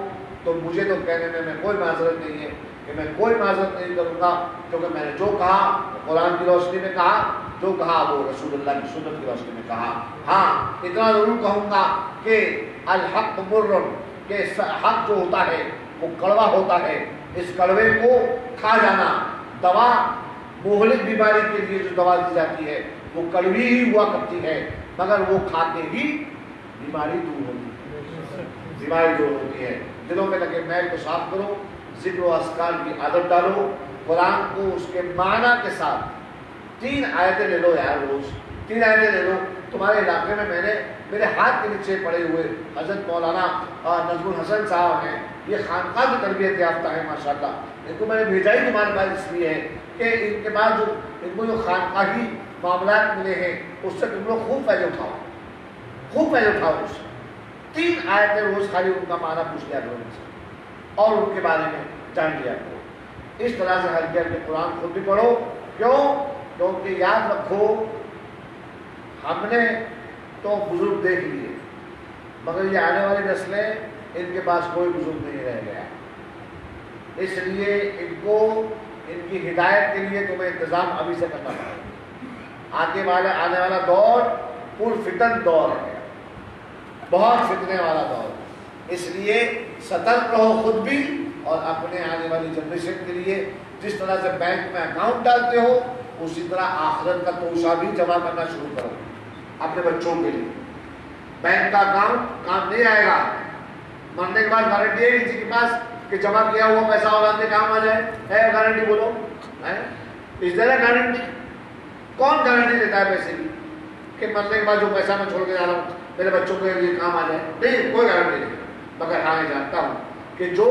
تو مجھے تو کہنے میں میں کوئی معذرت نہیں ہے کہ میں کوئی معذرت نہیں کروں گا، کیونکہ میں نے جو کہا، قرآن کی روشنی میں کہا، جو کہا وہ رسول اللہ کی سنت کی روشنی میں کہا۔ ہاں اتنا ضرور کہوں گا کہ الحق مرم کہ حق جو ہوتا ہے، وہ کڑوا ہوتا ہے۔ اس کڑوے کو کھا جانا، دوا مہلک بیماری کے لیے جو دوا دی جاتی ہے وہ کڑوی ہی ہوا کرتی ہے، مگر وہ کھاتے ہی بیماری دور ہوتی ہے۔ بیماری دور ہوتی ہے۔ دلوں میں لگے میل کو صاف کرو، ذکر و اسکار کی عادت ڈالو۔ قرآن کو اس کے معنی کے ساتھ تین آیتیں لے لو یار روز۔ تین آیتیں لے لو۔ تمہارے علاقے میں میں نے، میرے ہاتھ کے نیچے پڑے ہوئے حضرت مولانا نظم الحسن صاحب ہیں۔ یہ خانقاہ کی تربیت یافتہ ہے ماشاء اللہ ان کو میں نے بھیجا ہی تمہارے پاس اس لیے ہے کہ ان کے بعد جو ان کو جو خانقاہی معاملات ملے ہیں، اس سے تم لوگ خوب فائدہ اٹھاؤ۔ خوب فائدہ اٹھاؤ اس سے۔ تین آیتیں روز خالی ان کا معنی پوچھ لیا کرو سے، اور ان کے بارے میں جان لیا کرو اس طرح سے ہر کے قرآن خود بھی پڑھو۔ کیوں؟ کیونکہ یاد رکھو، ہم نے تو بزرگ دیکھ لیے، مگر یہ آنے والی نسلیں ان کے پاس کوئی بزرگ نہیں رہ گیا۔ اس لیے ان کو، ان کی ہدایت کے لیے تمہیں انتظام ابھی سے کرنا پڑے۔ گا آگے والا آنے والا دور پر فتن دور ہے۔ بہت فتنے والا دور۔ اس لیے سترک رہو خود بھی اور اپنے آنے والی جنریشن کے لیے۔ جس طرح سے بینک میں اکاؤنٹ ڈالتے ہو، اسی طرح آخرت کا توشہ بھی جمع کرنا شروع کرو۔ اپنے بچوں کے لیے۔ بینک کا اکاؤنٹ کام نہیں آئے گا۔ مرنے کے بعد گارنٹی ہے کسی کے پاس کہ جمع کیا ہوا پیسہ اولاد میں کام آ جائے۔ ہے گارنٹی بولو۔ اس طرح گارنٹی کون گارنٹی دیتا ہے پیسے کی کہ مرنے کے بعد جو پیسہ میں چھوڑ کے جا رہا ہوں، میرے بچوں کے لیے کام آ جائے؟ نہیں، کوئی گارنٹی نہیں۔ مگر ہاں میں جانتا ہوں کہ جو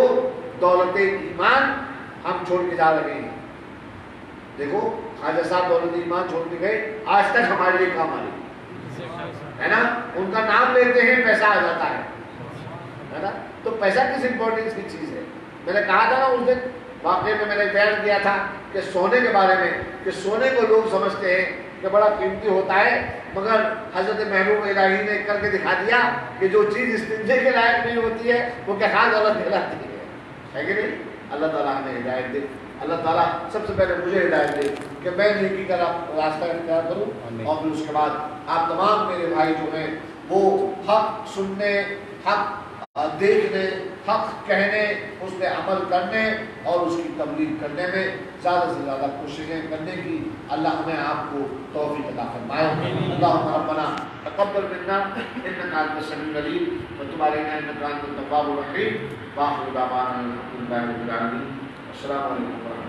دولت ایمان ہم چھوڑ کے جا رہے ہیں، دیکھو، خواجہ صاحب دولت ایمان چھوڑ کے گئے، آج تک ہمارے لیے کام آ رہی ہے نا؟ ان کا نام لیتے ہیں، پیسہ آ جاتا ہے۔ نا؟ تو پیسہ کس امپورٹینس کی چیز ہے؟ میں نے کہا تھا نا اس دن، واقعے میں میں نے بیان کیا تھا کہ سونے کے بارے میں کہ سونے کو لوگ سمجھتے ہیں کہ بڑا قیمتی ہوتا ہے مگر حضرت محبوب الہی نے کر کے دکھا دیا کہ جو چیز استنجے کے لائق نہیں ہوتی ہے وہ کہ ہاں دولت کہلاتی ہے؟ ہے کہ نہیں؟ اللہ تعالیٰ ہمیں ہدایت دے۔ اللہ تعالیٰ سب سے پہلے مجھے ہدایت دے کہ میں نیکی کا راستہ اختیار کروں اور پھر اس کے بعد آپ تمام میرے بھائی جو ہیں وہ حق سننے حق دیکھنے، حق کہنے، اس پہ عمل کرنے اور اس کی تبلیغ کرنے میں زیادہ سے زیادہ کوششیں کرنے کی اللہ ہمیں آپ کو توفیق عطا فرمائے۔ اللہ ربنا تقبل منا انك انت السميع العليم وتب علينا انك انت التواب الرحيم واخر دعوانا الحمد لله رب العالمين السلام علیکم ورحمۃ اللہ۔